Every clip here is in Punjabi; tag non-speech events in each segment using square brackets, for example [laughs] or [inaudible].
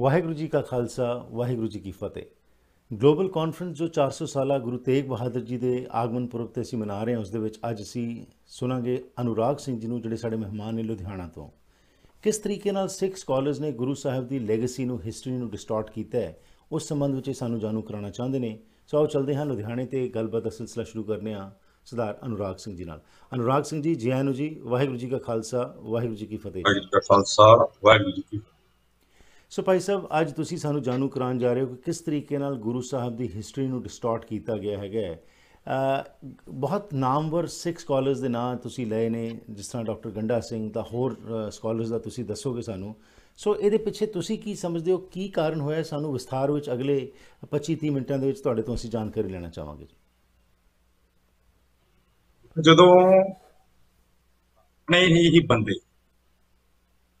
ਵਾਹਿਗੁਰੂ ਜੀ ਕਾ ਖਾਲਸਾ, ਵਾਹਿਗੁਰੂ ਜੀ ਕੀ ਫਤਿਹ। ਗਲੋਬਲ ਕਾਨਫਰੰਸ ਜੋ 400 ਸਾਲਾ ਗੁਰੂ ਤੇਗ ਬਹਾਦਰ ਜੀ ਦੇ ਆਗਮਨ ਪੁਰਬ ਤੇ ਅਸੀਂ ਮਨਾ ਰਹੇ ਹਾਂ, ਉਸ ਦੇ ਵਿੱਚ ਅੱਜ ਅਸੀਂ ਸੁਣਾਂਗੇ ਅਨੁਰਾਗ ਸਿੰਘ ਜੀ ਨੂੰ, ਜਿਹੜੇ ਸਾਡੇ ਮਹਿਮਾਨ ਨੇ ਲੁਧਿਆਣਾ ਤੋਂ। ਕਿਸ ਤਰੀਕੇ ਨਾਲ ਸਿੱਖ ਸਕਾਲਰਸ ਨੇ ਗੁਰੂ ਸਾਹਿਬ ਦੀ ਲੈਗੇਸੀ ਨੂੰ ਹਿਸਟਰੀ ਨੂੰ ਡਿਸਟੋਰਟ ਕੀਤਾ ਹੈ, ਉਸ ਸੰਬੰਧ ਵਿੱਚ ਸਾਨੂੰ ਜਾਣੂ ਕਰਾਉਣਾ ਚਾਹੁੰਦੇ ਨੇ। ਸੋ ਆਓ ਚਲਦੇ ਹਾਂ ਲੁਧਿਆਣੇ ਤੇ ਗੱਲਬਾਤ ਦਾ ਸਿਲਸਿਲਾ ਸ਼ੁਰੂ ਕਰਨੇ ਆ ਸਰਦਾਰ ਅਨੁਰਾਗ ਸਿੰਘ ਜੀ ਨਾਲ। ਅਨੁਰਾਗ ਸਿੰਘ ਜੀ ਜੀ ਆਇਆਂ ਨੂੰ ਜੀ, ਵਾਹਿਗੁਰੂ ਜੀ ਕਾ ਖਾਲਸਾ, ਵਾਹਿਗੁਰੂ ਜੀ ਕੀ ਫਤਿਹ। ਵਾਹਿਗੁਰੂ ਜੀ ਕਾ ਖਾਲਸਾ, ਵਾਹਿਗੁਰੂ ਜੀ ਕੀ ਸੋ ਭਾਈ ਸਾਹਿਬ, ਅੱਜ ਤੁਸੀਂ ਸਾਨੂੰ ਜਾਣੂ ਕਰਾਉਣ ਜਾ ਰਹੇ ਹੋ ਕਿ ਕਿਸ ਤਰੀਕੇ ਨਾਲ ਗੁਰੂ ਸਾਹਿਬ ਦੀ ਹਿਸਟਰੀ ਨੂੰ ਡਿਸਟੋਰਟ ਕੀਤਾ ਗਿਆ ਹੈਗਾ ਹੈ। ਬਹੁਤ ਨਾਮਵਰ ਸਿੱਖ ਸਕਾਲਰਸ ਦੇ ਨਾਂ ਤੁਸੀਂ ਲਏ ਨੇ, ਜਿਸ ਤਰ੍ਹਾਂ ਡਾਕਟਰ ਗੰਡਾ ਸਿੰਘ ਤਾਂ ਹੋਰ ਸਕਾਲਰਸ ਦਾ ਤੁਸੀਂ ਦੱਸੋਗੇ ਸਾਨੂੰ ਸੋ ਇਹਦੇ ਪਿੱਛੇ ਤੁਸੀਂ ਕੀ ਸਮਝਦੇ ਹੋ, ਕੀ ਕਾਰਨ ਹੋਇਆ ਸਾਨੂੰ ਵਿਸਥਾਰ ਵਿੱਚ ਅਗਲੇ 25-30 ਮਿੰਟਾਂ ਦੇ ਵਿੱਚ ਤੁਹਾਡੇ ਤੋਂ ਅਸੀਂ ਜਾਣਕਾਰੀ ਲੈਣਾ ਚਾਹਾਂਗੇ ਜਦੋਂ ਆਪਣੇ ਹੀ ਬੰਦੇ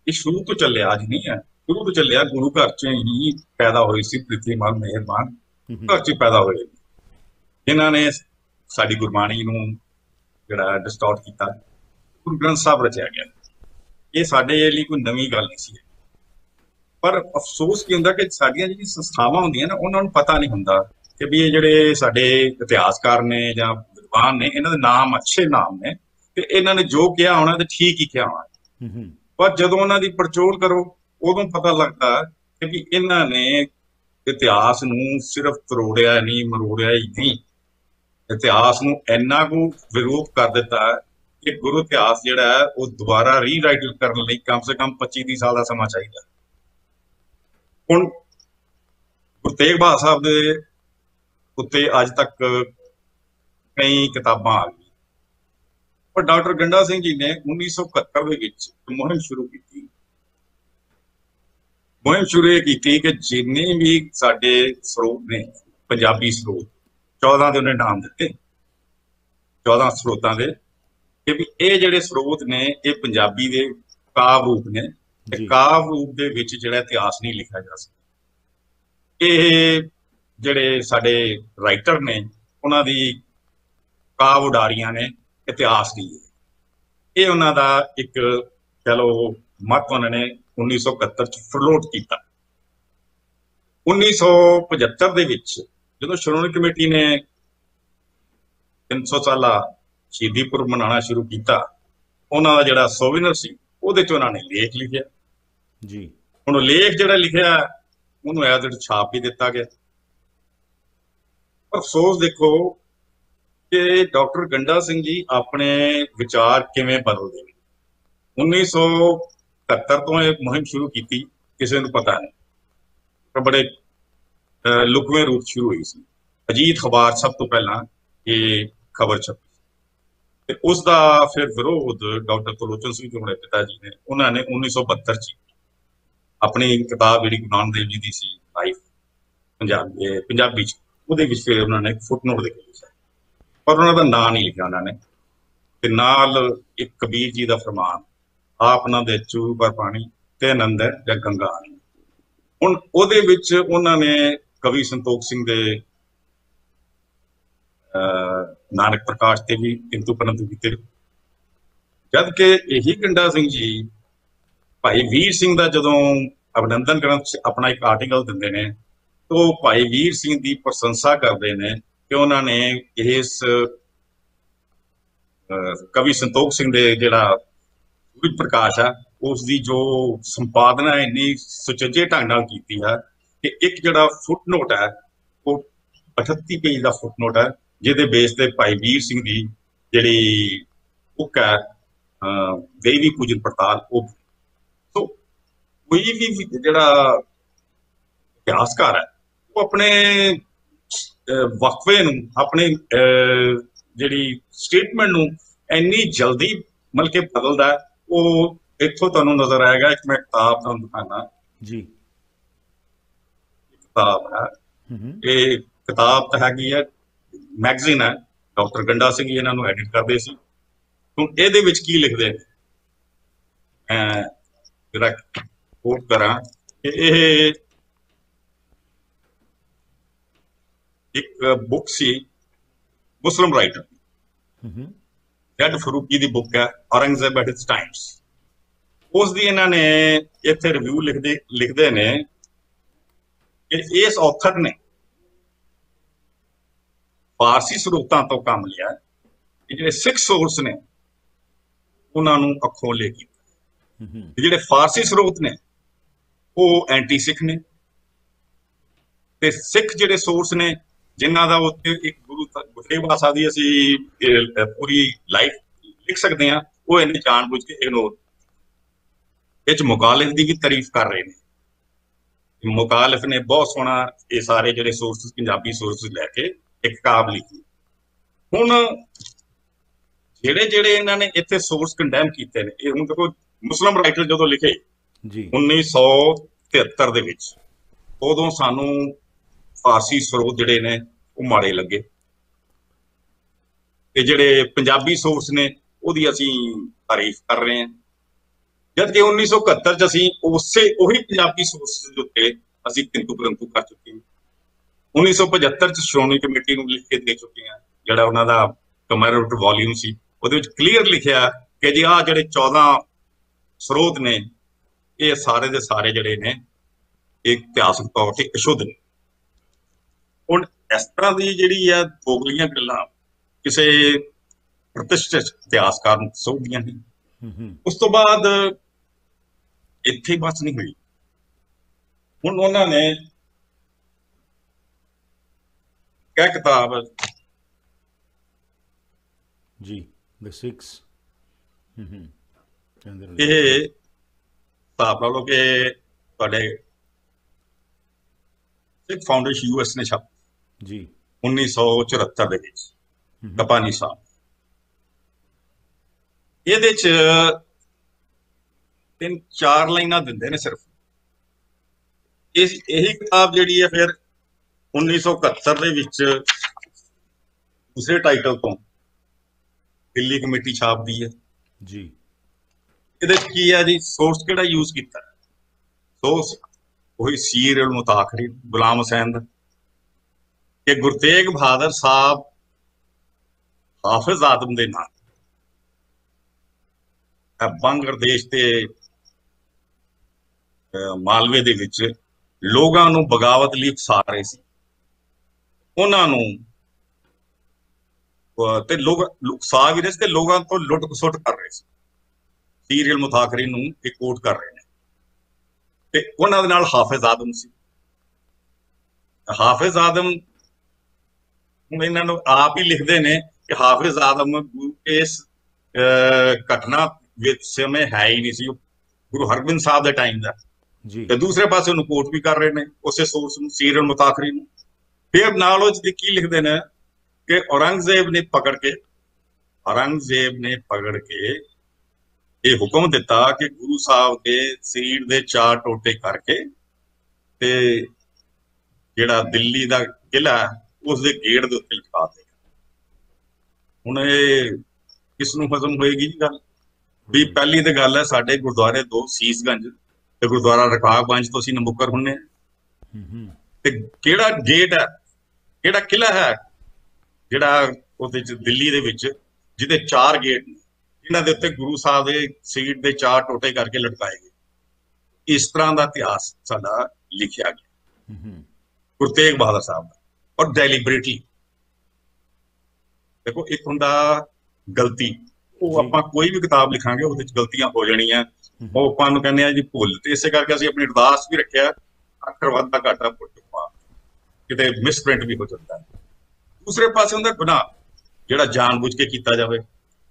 ਇਹ ਸ਼ੁਰੂ ਤੋਂ ਚੱਲਿਆ ਅੱਜ ਨਹੀਂ ਹੈ ਸ਼ੁਰੂ ਤੋਂ ਚੱਲਿਆ ਗੁਰੂ ਘਰ ਚ ਹੀ ਪੈਦਾ ਹੋਈ ਸੀ ਪ੍ਰਿਥੀਮਾਨ ਮਿਹਰਬਾਨ। ਘਰ ਚ ਪੈਦਾ ਹੋਏ। ਇਹਨਾਂ ਨੇ ਸਾਡੀ ਗੁਰਬਾਣੀ ਨੂੰ ਜਿਹੜਾ ਡਿਸਟੋਰਟ ਕੀਤਾ। ਗੁਰੂ ਗ੍ਰੰਥ ਸਾਹਿਬ ਰਚਿਆ ਗਿਆ। ਇਹ ਸਾਡੇ ਲਈ ਕੋਈ ਨਵੀਂ ਗੱਲ ਨਹੀਂ ਸੀ। ਪਰ ਅਫਸੋਸ ਕੀ ਹੁੰਦਾ ਕਿ ਸਾਡੀਆਂ ਜਿਹੜੀ ਸੰਸਥਾਵਾਂ ਹੁੰਦੀਆਂ ਨਾ ਉਹਨਾਂ ਨੂੰ ਪਤਾ ਨਹੀਂ ਹੁੰਦਾ ਕਿ ਵੀ ਇਹ ਜਿਹੜੇ ਸਾਡੇ ਇਤਿਹਾਸਕਾਰ ਨੇ ਜਾਂ ਵਿਦਵਾਨ ਨੇ ਇਹਨਾਂ ਦੇ ਨਾਮ ਅੱਛੇ ਨਾਮ ਨੇ ਤੇ ਇਹਨਾਂ ਨੇ ਜੋ ਕਿਹਾ ਹੋਣਾ ਤੇ ਠੀਕ ਹੀ ਕਿਹਾ ਹੋਣਾ। ਹੂੰ ਹੂੰ ਪਰ ਜਦੋਂ ਉਹਨਾਂ ਦੀ ਪੜਚੋਲ ਕਰੋ ਉਦੋਂ ਪਤਾ ਲੱਗਦਾ ਕਿ ਇਹਨਾਂ ਨੇ ਇਤਿਹਾਸ ਨੂੰ ਸਿਰਫ ਤਰੋੜਿਆ ਨਹੀਂ, ਮਰੋੜਿਆ ਹੀ ਨਹੀਂ। ਇਤਿਹਾਸ ਨੂੰ ਇੰਨਾ ਕੁ ਵਿਰੋਧ ਕਰ ਦਿੱਤਾ ਕਿ ਗੁਰੂ ਇਤਿਹਾਸ ਜਿਹੜਾ ਹੈ, ਉਹ ਦੁਬਾਰਾ ਰੀਰਾਈਟ ਕਰਨ ਲਈ ਕਮ ਸੇ ਕਮ 25 30 ਸਾਲ ਦਾ ਸਮਾਂ ਚਾਹੀਦਾ। ਹੁਣ ਗੁਰੂ ਤੇਗ ਬਹਾਦਰ ਸਾਹਿਬ ਦੇ ਉੱਤੇ ਅੱਜ ਤੱਕ ਕਈ ਕਿਤਾਬਾਂ ਆ ਗਈਆਂ। ਪਰ ਡਾਕਟਰ ਗੰਡਾ ਸਿੰਘ ਜੀ ਨੇ 1971 ਦੇ ਵਿੱਚ ਮੁਹਿੰਮ ਸ਼ੁਰੂ ਕੀਤੀ। ਮੁਹਿੰਮ ਸ਼ੁਰੂ ਇਹ ਕੀਤੀ ਕਿ ਜਿੰਨੇ ਵੀ ਸਾਡੇ ਸਰੋਤ ਨੇ ਪੰਜਾਬੀ ਸਰੋਤ 14 ਦੇ ਉਹਨੇ ਨਾਮ ਦਿੱਤੇ 14 ਸਰੋਤਾਂ ਦੇ ਕਿ ਵੀ ਇਹ ਜਿਹੜੇ ਸਰੋਤ ਨੇ ਇਹ ਪੰਜਾਬੀ ਦੇ ਕਾਵ ਰੂਪ ਨੇ ਤੇ। ਕਾਵ ਰੂਪ ਦੇ ਵਿੱਚ ਜਿਹੜਾ ਇਤਿਹਾਸ ਨਹੀਂ ਲਿਖਿਆ ਜਾ ਸਕਦਾ ਇਹ ਜਿਹੜੇ ਸਾਡੇ ਰਾਈਟਰ ਨੇ ਉਹਨਾਂ ਦੀ ਕਾਵ ਉਡਾਰੀਆਂ ਨੇ ਇਤਿਹਾਸ ਦੀ। ਇਹ ਉਹਨਾਂ ਦਾ ਇੱਕ ਚਲੋ ਮਤ ਉਹਨਾਂ ਨੇ 1971 ਚ ਫਲੋਟ ਕੀਤਾ। 1975 ਦੇ ਵਿੱਚ ਜਦੋਂ ਸ਼੍ਰੋਮਣੀ ਕਮੇਟੀ ਨੇ 300 ਸਾਲਾ ਸ਼ਹੀਦੀ ਪੁਰਬ ਮਨਾਉਣਾ ਸ਼ੁਰੂ ਕੀਤਾ ਉਹਨਾਂ ਦਾ ਜਿਹੜਾ ਸੋਵੀਨਰ ਸੀ ਉਹਦੇ ਚ ਉਹਨਾਂ ਨੇ ਲੇਖ ਲਿਖਿਆ। ਜੀ। ਹੁਣ ਲੇਖ ਜਿਹੜਾ ਲਿਖਿਆ ਉਹਨੂੰ ਐਜ਼ ਇਟ ਛਾਪ ਵੀ ਦਿੱਤਾ ਗਿਆ। ਪਰ ਅਫਸੋਸ ਦੇਖੋ ਕਿ ਡਾਕਟਰ ਗੰਡਾ ਸਿੰਘ ਜੀ ਆਪਣੇ ਵਿਚਾਰ ਕਿਵੇਂ ਬਦਲਦੇ ਨੇ? 1971 ਤੋਂ ਇਹ ਮੁਹਿੰਮ ਸ਼ੁਰੂ ਕੀਤੀ, ਕਿਸੇ ਨੂੰ ਪਤਾ ਨਹੀਂ। ਪਰ ਬੜੇ ਲੁਕਵੇਂ ਰੂਪ ਸ਼ੁਰੂ ਹੋਈ ਸੀ। ਅਜੀਤ ਅਖਬਾਰ ਸਭ ਤੋਂ ਪਹਿਲਾਂ ਇਹ ਖਬਰ ਛਪੀ। ਤੇ ਉਸ ਦਾ ਫਿਰ ਵਿਰੋਧ ਡਾਕਟਰ ਤਲੋਚਨ ਸਿੰਘ ਜੀ ਮੇਰੇ ਪਿਤਾ ਜੀ ਨੇ, ਉਹਨਾਂ ਨੇ 1972 ਚ ਆਪਣੀ ਕਿਤਾਬ ਜਿਹੜੀ ਗੁਰੂ ਨਾਨਕ ਦੇਵ ਜੀ ਦੀ ਸੀ ਲਾਈਫ ਪੰਜਾਬੀ ਪੰਜਾਬੀ ਚ, ਉਹਦੇ ਵਿੱਚ ਫਿਰ ਉਹਨਾਂ ਨੇ ਫੁੱਟਨੋਟ ਦੇ ਕੇ ਲਿਖਿਆ ਪਰ ਉਹਨਾਂ ਦਾ ਨਾਂ ਨਹੀਂ ਲਿਖਿਆ ਉਹਨਾਂ ਨੇ। ਤੇ ਨਾਲ ਇੱਕ ਕਬੀਰ ਜੀ ਦਾ ਫਰਮਾਨ ਆਪ ਨਾ ਦੇ ਚੂ ਪਰ ਪਾਣੀ ਤੇ ਆਨੰਦ ਹੈ ਜਾਂ ਗੰਗਾ ਆਣੀ। ਹੁਣ ਉਹਦੇ ਵਿੱਚ ਉਹਨਾਂ ਨੇ ਕਵੀ ਸੰਤੋਖ ਸਿੰਘ ਦੇ ਅਹ, ਨਾਨਕ ਪ੍ਰਕਾਸ਼ ਤੇ ਵੀ ਕਿੰਤੂ ਪਰੰਤੂ ਕੀਤੇ। ਜਦ ਕਿ ਇਹੀ ਗੰਡਾ ਸਿੰਘ ਜੀ ਭਾਈ ਵੀਰ ਸਿੰਘ ਦਾ ਜਦੋਂ ਅਭਿਨੰਦਨ ਕਰਨ ਆਪਣਾ ਇੱਕ ਆਰਟੀਕਲ ਦਿੰਦੇ ਨੇ ਤਾਂ ਭਾਈ ਵੀਰ ਸਿੰਘ ਦੀ ਪ੍ਰਸ਼ੰਸਾ ਕਰਦੇ ਨੇ ਕਿ ਉਹਨਾਂ ਨੇ ਇਸ ਕਵੀ ਸੰਤੋਖ ਸਿੰਘ ਦੇ ਜਿਹੜਾ ਸੂਰਜ ਪ੍ਰਕਾਸ਼ ਹੈ ਉਸ ਦੀ ਜੋ ਸੰਪਾਦਨਾ ਇੰਨੀ ਸੁਚੱਜੇ ਢੰਗ ਨਾਲ ਕੀਤੀ ਹੈ ਕਿ ਇੱਕ ਜਿਹੜਾ ਫੁੱਟਨੋਟ ਹੈ, ਉਹ 38 ਪੇਜ ਦਾ ਫੁੱਟਨੋਟ ਹੈ, ਜਿਹਦੇ ਬੇਸ ਤੇ ਭਾਈ ਵੀਰ ਸਿੰਘ ਦੀ ਜਿਹੜੀ ਬੁੱਕ ਹੈ ਦੇਵੀ ਪੂਜਨ ਪੜਤਾਲ, ਉਹ ਸੋ ਕੋਈ ਵੀ ਜਿਹੜਾ ਇਤਿਹਾਸਕਾਰ ਹੈ, ਉਹ ਆਪਣੇ ਵਕਫੇ ਨੂੰ, ਆਪਣੇ ਜਿਹੜੀ ਸਟੇਟਮੈਂਟ ਨੂੰ ਇੰਨੀ ਜਲਦੀ ਮਤਲਬ ਕਿ ਬਦਲਦਾ ਉਹ ਇੱਥੋਂ ਤੁਹਾਨੂੰ ਨਜ਼ਰ ਆਏਗਾ ਇੱਕ ਮੈਂ ਕਿਤਾਬ ਤੁਹਾਨੂੰ ਦਿਖਾਣਾ ਜੀ। ਕਿਤਾਬ ਹੈ। ਇਹ ਕਿਤਾਬ ਤਾਂ ਹੈਗੀ ਹੈ ਮੈਗਜ਼ੀਨ ਹੈ। ਡਾਕਟਰ ਗੰਡਾ ਸਿੰਘ ਇਹਨਾਂ ਨੂੰ ਐਡਿਟ ਕਰਦੇ ਸੀ। ਹੁਣ ਇਹਦੇ ਵਿੱਚ ਕੀ ਲਿਖਦੇ ਨੇ? ਮੈਂ ਜਿਹੜਾ ਕੋਟ ਕਰਾਂ ਕਿ ਇਹ ਇੱਕ ਬੁੱਕ ਸੀ ਮੁਸਲਮ ਰਾਈਟਰ ਹੂੰ ਜੱਡ ਫਰੂਕੀ ਦੀ ਬੁੱਕ ਹੈ ਔਰੰਗਜ਼ੇਬ ਐਟ ਇਟਸ ਟਾਈਮਸ ਉਸ ਦੀ ਇਹਨਾਂ ਨੇ ਇੱਥੇ ਰਿਵਿਊ ਲਿਖਦੇ ਲਿਖਦੇ ਨੇ ਕਿ ਇਸ ਆਥਰ ਨੇ ਫਾਰਸੀ ਸਰੋਤਾਂ ਤੋਂ ਕੰਮ ਲਿਆ ਕਿ ਜਿਹੜੇ ਸਿੱਖ ਸੋਰਸ ਨੇ ਉਹਨਾਂ ਨੂੰ ਅੱਖੋਂ ਲੈ ਕੀਤਾ ਤੇ ਜਿਹੜੇ ਫਾਰਸੀ ਸਰੋਤ ਨੇ ਉਹ ਐਂਟੀ ਸਿੱਖ ਨੇ। ਤੇ ਸਿੱਖ ਜਿਹੜੇ ਸੋਰਸ ਨੇ ਜਿਨ੍ਹਾਂ ਦਾ ਉੱਤੇ ਇੱਕ ਗੁਰੂ ਗੁਰਤੇਗ ਬਹਾਦਰ ਦੀ ਅਸੀਂ ਪੂਰੀ ਲਾਈਫ ਲਿਖ ਸਕਦੇ ਹਾਂ ਉਹ ਇਹਨੇ ਜਾਣਬੁੱਝ ਕੇ ਇਗਨੋਰ ਇਹ ਚ ਮੁਕਾਲਿਫ ਦੀ ਵੀ ਤਾਰੀਫ ਕਰ ਰਹੇ ਨੇ। ਮੁਕਾਲਿਫ ਨੇ ਬਹੁਤ ਸੋਹਣਾ ਇਹ ਸਾਰੇ ਜਿਹੜੇ ਸੋਰਸਸ ਪੰਜਾਬੀ ਸੋਰਸਸ ਲੈ ਕੇ ਇੱਕ ਕਿਤਾਬ ਲਿਖੀ। ਹੁਣ ਜਿਹੜੇ ਜਿਹੜੇ ਇਹਨਾਂ ਨੇ ਇੱਥੇ ਸੋਰਸ ਕੰਡੈਮ ਕੀਤੇ ਨੇ ਇਹ ਹੁਣ ਦੇਖੋ ਮੁਸਲਮ ਰਾਈਟਰ ਜਦੋਂ ਲਿਖੇ ਜੀ। 1973 ਦੇ ਵਿੱਚ ਉਦੋਂ ਸਾਨੂੰ ਫਾਰਸੀ ਸਰੋਤ ਜਿਹੜੇ ਨੇ, ਉਹ ਮਾੜੇ ਲੱਗੇ। ਤੇ ਜਿਹੜੇ ਪੰਜਾਬੀ ਸੋਰਸ ਨੇ, ਉਹਦੀ ਅਸੀਂ ਤਾਰੀਫ ਕਰ ਰਹੇ ਹਾਂ। ਜਦ ਕਿ 1971 ਚ ਅਸੀਂ ਉਸੇ, ਉਹੀ ਪੰਜਾਬੀ ਸੋਰਸ ਦੇ ਉੱਤੇ ਅਸੀਂ ਕਿੰਤੂ ਪਰੰਤੂ ਕਰ ਚੁੱਕੇ ਹਾਂ। 1975 ਚ ਸ਼੍ਰੋਮਣੀ ਕਮੇਟੀ ਨੂੰ ਲਿਖ ਕੇ ਦੇ ਚੁੱਕੇ ਹਾਂ, ਜਿਹੜਾ ਉਹਨਾਂ ਦਾ ਕਮੈਮੋਰੇਟਿਵ ਵੋਲਿਊਮ ਸੀ। ਉਹਦੇ ਵਿੱਚ ਕਲੀਅਰ ਲਿਖਿਆ ਕਿ ਜੀ ਆ ਜਿਹੜੇ 14 ਸਰੋਤ ਨੇ, ਇਹ ਸਾਰੇ ਦੇ ਸਾਰੇ ਜਿਹੜੇ ਨੇ, ਇਹ ਇਤਿਹਾਸਕ ਤੌਰ ਤੇ ਅਸ਼ੁੱਧ ਨੇ। ਹੁਣ ਇਸ ਤਰ੍ਹਾਂ ਦੀ ਜਿਹੜੀ ਆ ਦੋਗਲੀਆਂ ਗੱਲਾਂ ਕਿਸੇ ਪ੍ਰਤਿਸ਼ਠਿਤ ਇਤਿਹਾਸਕਾਰ ਨੂੰ। ਹੂੰ ਹੂੰ। ਉਸ ਤੋਂ ਬਾਅਦ ਇੱਥੇ ਬਸ ਨਹੀਂ ਹੋਈ। ਹੁਣ ਉਹਨਾਂ ਨੇ ਕਿਹ ਕਿਤਾਬ ਜੀ ਦ 6 ਹੂੰ ਇਹ ਲਾ ਲਓ ਕਿ ਤੁਹਾਡੇ ਸਿੱਖ ਫਾਊਂਡੇਸ਼ਨ ਯੂਐਸ ਨੇ ਛਾਪ। ਜੀ। 1974 ਦੇ ਵਿੱਚ ਕਪਾਨੀ ਸਾਹਿਬ। ਇਹਦੇ ਚ ਤਿੰਨ ਚਾਰ ਲਾਈਨਾਂ ਦਿੰਦੇ ਨੇ ਸਿਰਫ। ਇਸ ਇਹੀ ਕਿਤਾਬ ਜਿਹੜੀ ਹੈ ਫਿਰ 1971 ਦੇ ਵਿੱਚ ਦੂਸਰੇ ਟਾਈਟਲ ਤੋਂ ਦਿੱਲੀ ਕਮੇਟੀ ਛਾਪਦੀ ਹੈ। ਜੀ। ਇਹਦੇ ਕੀ ਹੈ ਜੀ? ਸੋਰਸ ਕਿਹੜਾ ਯੂਜ਼ ਕੀਤਾ? ਸੋਰਸ ਉਹੀ ਸੀਰੀਅਲ ਮੁਤਾਖਰੀ ਗੁਲਾਮ ਹੁਸੈਨ ਦਾ। ਕਿ ਗੁਰਤੇਗ ਬਹਾਦਰ ਸਾਹਿਬ ਹਾਫਿਜ਼ ਆਦਮ ਦੇ ਨਾਲ ਬੰਗਲਾਦੇਸ਼ ਤੇ ਮਾਲਵੇ ਦੇ ਵਿੱਚ ਲੋਕਾਂ ਨੂੰ ਬਗਾਵਤ ਲਈ ਉਕਸਾ ਰਹੇ ਸੀ। ਉਹਨਾਂ ਨੂੰ ਤੇ ਲੋਕ ਉਕਸਾ ਵੀ ਰਹੇ ਸੀ ਤੇ ਲੋਕਾਂ ਤੋਂ ਲੁੱਟ ਖਸੁੱਟ ਕਰ ਰਹੇ ਸੀ। ਸੀਰੀਅਲ ਮੁਤਾਖਰੀ ਨੂੰ ਇਹ ਕੋਟ ਕਰ ਰਹੇ ਨੇ। ਤੇ ਉਹਨਾਂ ਦੇ ਨਾਲ ਹਾਫਿਜ਼ ਆਦਮ ਸੀ। ਹਾਫਿਜ਼ ਆਦਮ ਇਹਨਾਂ ਨੂੰ ਆਪ ਹੀ ਲਿਖਦੇ ਨੇ ਕਿ ਹਾਫਿਜ਼ ਆਦਮ ਗੁਰੂ ਇਸ ਘਟਨਾ ਵਿੱਚ ਸਮੇਂ ਹੈ ਹੀ ਨਹੀਂ ਸੀ। ਉਹ ਗੁਰੂ ਹਰਗੋਬਿੰਦ ਸਾਹਿਬ ਦੇ ਟਾਈਮ ਦਾ। ਜੀ। ਤੇ ਦੂਸਰੇ ਪਾਸੇ ਉਹਨੂੰ ਕੋਟ ਵੀ ਕਰ ਰਹੇ ਨੇ ਉਸੇ ਸੋਰਸ ਨੂੰ ਸੀਰੀਅਲ ਮੁਤਾਖਰੀ ਨੂੰ। ਫਿਰ ਨਾਲ ਉਹ 'ਚ ਕੀ ਲਿਖਦੇ ਨੇ ਕਿ ਔਰੰਗਜ਼ੇਬ ਨੇ ਪਕੜ ਕੇ ਔਰੰਗਜ਼ੇਬ ਨੇ ਪਕੜ ਕੇ ਇਹ ਹੁਕਮ ਦਿੱਤਾ ਕਿ ਗੁਰੂ ਸਾਹਿਬ ਦੇ ਸਰੀਰ ਦੇ ਚਾਰ ਟੋਟੇ ਕਰਕੇ ਤੇ ਜਿਹੜਾ ਦਿੱਲੀ ਦਾ ਕਿਲਾ ਉਸ ਦੇ ਗੇਟ ਦੇ ਉੱਤੇ ਲਿਖਾ ਦੇ। ਹੁਣ ਇਹ ਕਿਸ ਨੂੰ ਹਜ਼ਮ ਹੋਏਗੀ ਜੀ ਗੱਲ? ਵੀ ਪਹਿਲੀ ਤੇ ਗੱਲ ਹੈ ਸਾਡੇ ਗੁਰਦੁਆਰੇ ਦੋ ਸੀਸਗੰਜ ਤੇ ਗੁਰਦੁਆਰਾ ਰਕਾਬਗੰਜ ਤੋਂ ਅਸੀਂ ਨਮੁਕਰ ਹੁੰਨੇ ਹਾਂ। ਤੇ ਕਿਹੜਾ ਗੇਟ ਹੈ? ਕਿਹੜਾ ਕਿਲਾ ਹੈ? ਜਿਹੜਾ ਉਹਦੇ ਚ ਦਿੱਲੀ ਦੇ ਵਿੱਚ ਜਿਹਦੇ ਚਾਰ ਗੇਟ ਨੇ। ਜਿਨ੍ਹਾਂ ਦੇ ਉੱਤੇ ਗੁਰੂ ਸਾਹਿਬ ਦੇ ਸੀਟ ਦੇ ਚਾਰ ਟੋਟੇ ਕਰਕੇ ਲਟਕਾਏ ਗਏ। ਇਸ ਤਰ੍ਹਾਂ ਦਾ ਇਤਿਹਾਸ ਸਾਡਾ ਲਿਖਿਆ ਗਿਆ। ਹੂੰ ਹੂੰ। ਗੁਰੂ ਤੇਗ ਬਹਾਦਰ ਸਾਹਿਬ ਦਾ। ਔਰ ਡੈਲੀਬਰੇਟਲੀ ਦੇਖੋ ਇੱਕ ਹੁੰਦਾ ਗਲਤੀ। ਉਹ। ਆਪਾਂ ਕੋਈ ਵੀ ਕਿਤਾਬ ਲਿਖਾਂਗੇ ਉਹਦੇ ਵਿੱਚ ਗਲਤੀਆਂ ਹੋ ਜਾਣੀਆਂ। ਉਹ ਆਪਾਂ ਨੂੰ ਕਹਿੰਦੇ ਆ ਜੀ ਭੁੱਲ। ਤੇ ਇਸੇ ਕਰਕੇ ਅਸੀਂ ਆਪਣੀ ਅਰਦਾਸ ਵੀ ਰੱਖਿਆ ਅੱਖਰ ਵਾਧਾ ਘਾਟਾ ਪੁੱਟ ਪਾ ਕਿਤੇ ਮਿਸਪ੍ਰਿੰਟ ਵੀ ਹੋ ਜਾਂਦਾ। ਹੈ ਦੂਸਰੇ ਪਾਸੇ ਹੁੰਦਾ ਗੁਨਾਹ ਜਿਹੜਾ ਜਾਣਬੁੱਝ ਕੇ ਕੀਤਾ ਜਾਵੇ।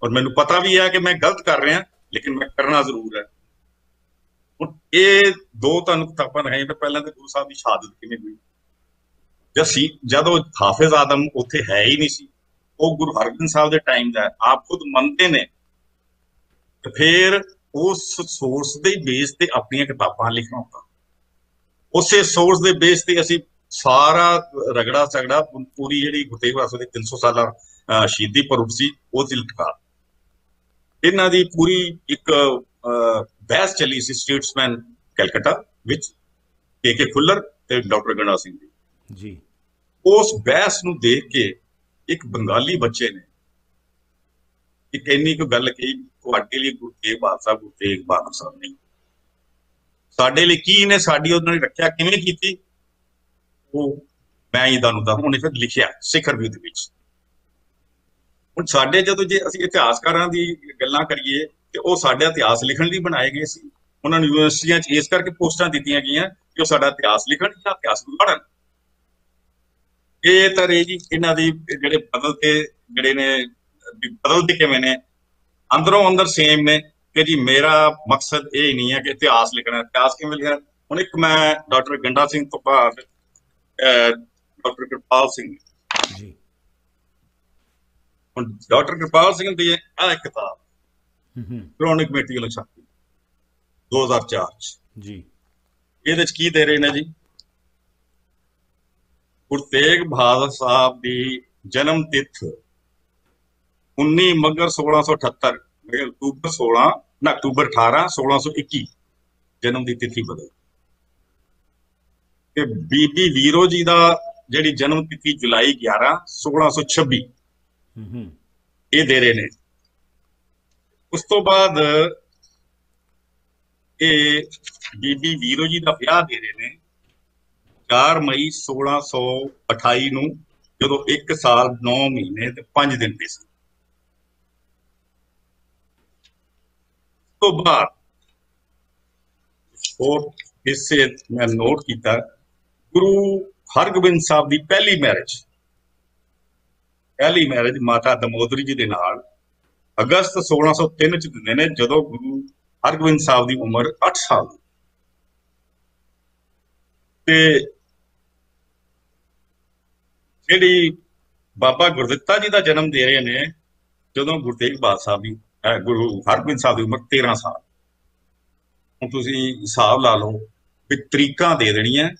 ਔਰ ਮੈਨੂੰ ਪਤਾ ਵੀ ਹੈ ਕਿ ਮੈਂ ਗਲਤ ਕਰ ਰਿਹਾ ਲੇਕਿਨ ਮੈਂ ਕਰਨਾ ਜ਼ਰੂਰ ਹੈ। ਹੁਣ ਇਹ ਦੋ ਤੁਹਾਨੂੰ ਕਿਤਾਬਾਂ ਤਾਂ ਪਹਿਲਾਂ ਤੇ ਗੁਰੂ ਸਾਹਿਬ ਦੀ ਸ਼ਹਾਦਤ ਕਿਵੇਂ ਹੋਈ? ਜਦ ਸੀ ਜਦੋਂ ਹਾਫਿਜ਼ ਆਦਮ ਉੱਥੇ ਹੈ ਹੀ ਨਹੀਂ ਸੀ ਉਹ ਗੁਰੂ ਹਰਗੋਬਿੰਦ ਸਾਹਿਬ ਦੇ ਟਾਈਮ ਦਾ ਆਪ ਖੁਦ ਮੰਨਦੇ ਨੇ। ਤੇ ਫਿਰ ਉਸ ਸੋਰਸ ਦੇ ਬੇਸ ਤੇ ਆਪਣੀਆਂ ਕਿਤਾਬਾਂ ਲਿਖਣਾ ਹੁੰਦਾ। ਉਸੇ ਸੋਰਸ ਦੇ ਬੇਸ ਤੇ ਅਸੀਂ ਸਾਰਾ ਰਗੜਾ ਸਗੜਾ ਪੂਰੀ ਜਿਹੜੀ ਗੁਰਤੇਗ ਬਹਾਦਰ ਦੇ 300 ਸਾਲਾ ਅਹ, ਸ਼ਹੀਦੀ ਪਰਵ ਸੀ ਉਹ ਚ ਲਟਕਾ। ਇਹਨਾਂ ਦੀ ਪੂਰੀ ਇੱਕ ਬਹਿਸ ਚੱਲੀ ਸੀ ਸਟੇਟਸਮੈਨ ਕਲਕੱਤਾ ਵਿੱਚ ਕੇ ਕੇ ਖੁੱਲਰ ਤੇ ਡਾਕਟਰ ਗੰਡਾ ਸਿੰਘ ਦੀ। ਜੀ। ਉਸ ਬਹਿਸ ਨੂੰ ਦੇਖ ਕੇ ਇੱਕ ਬੰਗਾਲੀ ਬੱਚੇ ਨੇ ਇੱਕ ਇੰਨੀ ਕੁ ਗੱਲ ਕਹੀ ਤੁਹਾਡੇ ਲਈ ਗੁਰੂ ਤੇਗ ਬਹਾਦਰ ਸਾਹਿਬ, ਗੁਰੂ ਤੇਗ ਬਹਾਦਰ ਸਾਹਿਬ ਨਹੀਂ ਸਾਡੇ ਲਈ ਕੀ ਨੇ, ਸਾਡੀ ਉਹਨਾਂ ਨੇ ਰੱਖਿਆ, ਕਿਵੇਂ ਕੀਤੀ? ਉਹ ਮੈਂ ਹੀ ਨੂੰ ਤਾਂ ਉਹਨੇ ਫਿਰ ਲਿਖਿਆ ਸਿੱਖ ਰਿਵਿਊ ਦੇ ਵਿੱਚ। ਹੁਣ ਸਾਡੇ ਜਦੋਂ ਜੇ ਅਸੀਂ ਇਤਿਹਾਸਕਾਰਾਂ ਦੀ ਗੱਲਾਂ ਕਰੀਏ, ਤੇ ਉਹ ਸਾਡਾ ਇਤਿਹਾਸ ਲਿਖਣ ਲਈ ਬਣਾਏ ਗਏ ਸੀ। ਉਹਨਾਂ ਨੂੰ ਯੂਨੀਵਰਸਿਟੀਆਂ 'ਚ ਇਸ ਕਰਕੇ ਪੋਸਟਾਂ ਦਿੱਤੀਆਂ ਗਈਆਂ ਕਿ ਉਹ ਸਾਡਾ ਇਤਿਹਾਸ ਲਿਖਣ ਜਾਂ ਇਤਿਹਾਸ ਨੂੰ ਪੜ੍ਹਨ ਇਹ ਤਾਂ ਰੇ ਜੀ ਇਹਨਾਂ ਦੀ ਜਿਹੜੇ ਬਦਲਤੇ ਜਿਹੜੇ ਨੇ ਬਦਲਦੇ ਕਿਵੇਂ ਨੇ? ਅੰਦਰੋਂ ਅੰਦਰ ਸੇਮ ਨੇ ਕਿ ਜੀ ਮੇਰਾ ਮਕਸਦ ਇਹ ਨਹੀਂ ਹੈ ਕਿ ਇਤਿਹਾਸ ਲਿਖਣਾ ਇਤਿਹਾਸ ਕਿਵੇਂ ਲਿਖਣਾ ਹੁਣ ਇੱਕ ਮੈਂ ਡਾਕਟਰ ਗੰਡਾ ਸਿੰਘ ਤੋਂ ਬਾਅਦ ਡਾਕਟਰ ਕਿਰਪਾਲ ਸਿੰਘ ਜੀ। ਹੁਣ ਡਾਕਟਰ ਕਿਰਪਾਲ ਸਿੰਘ ਦੀ ਆ ਕਿਤਾਬ ਹੂੰ ਹੂੰ। ਕ੍ਰੋਨਿਕ ਵੱਲੋਂ ਛਾਪੀ 2004 ਚ। ਜੀ। ਇਹਦੇ ਚ ਕੀ ਦੇ ਰਹੇ ਨੇ ਜੀ? ਗੁਰੂ ਤੇਗ ਬਹਾਦਰ ਸਾਹਿਬ ਦੀ ਜਨਮ ਤਿਥ 19 ਮਗਰ 1678 ਮੇਰੇ ਅਕਤੂਬਰ 16 ਨਾ ਅਕਤੂਬਰ 18 1621 ਜਨਮ ਦੀ ਤਿਥੀ ਬਦਲ ਤੇ ਬੀਬੀ ਵੀਰੋ ਜੀ ਦਾ ਜਿਹੜੀ ਜਨਮ ਤਿਥੀ ਜੁਲਾਈ 11 1626 ਹੂੰ ਹੂੰ। ਇਹ ਦੇ ਰਹੇ ਨੇ। ਉਸ ਤੋਂ ਬਾਅਦ ਇਹ ਬੀਬੀ ਵੀਰੋ ਜੀ ਦਾ ਵਿਆਹ ਦੇ ਰਹੇ ਨੇ। 4 ਮਈ 1628 ਨੂੰ, ਜਦੋਂ 1 ਸਾਲ 9 ਮਹੀਨੇ ਤੇ 5 ਦਿਨ ਪਏ ਸਨ ਤੋਂ ਬਾਅਦ ਹੋਰ ਇਸੇ ਮੈਂ ਨੋਟ ਕੀਤਾ, ਗੁਰੂ ਹਰਗੋਬਿੰਦ ਸਾਹਿਬ ਦੀ ਪਹਿਲੀ ਮੈਰਿਜ ਪਹਿਲੀ ਮੈਰਿਜ ਮਾਤਾ ਦਮੋਦਰੀ ਜੀ ਦੇ ਨਾਲ ਅਗਸਤ 1603 ਚ ਦਿੰਦੇ ਨੇ, ਜਦੋਂ ਗੁਰੂ ਹਰਗੋਬਿੰਦ ਸਾਹਿਬ ਦੀ ਉਮਰ 8 ਸਾਲ ਸੀ। ਤੇ ਜਿਹੜੀ ਬਾਬਾ ਗੁਰਦਿੱਤਾ ਜੀ ਦਾ ਜਨਮ ਦੇ ਰਹੇ ਨੇ ਜਦੋਂ ਗੁਰੂ ਤੇਗ ਬਹਾਦਰ ਸਾਹਿਬ ਅਹ ਗੁਰੂ ਹਰਗੋਬਿੰਦ ਸਾਹਿਬ ਦੀ ਉਮਰ 13 ਸਾਲ। ਹੁਣ ਤੁਸੀਂ ਹਿਸਾਬ ਲਾ ਲਓ ਵੀ ਤਰੀਕਾਂ ਦੇ ਦੇਣੀਆਂ।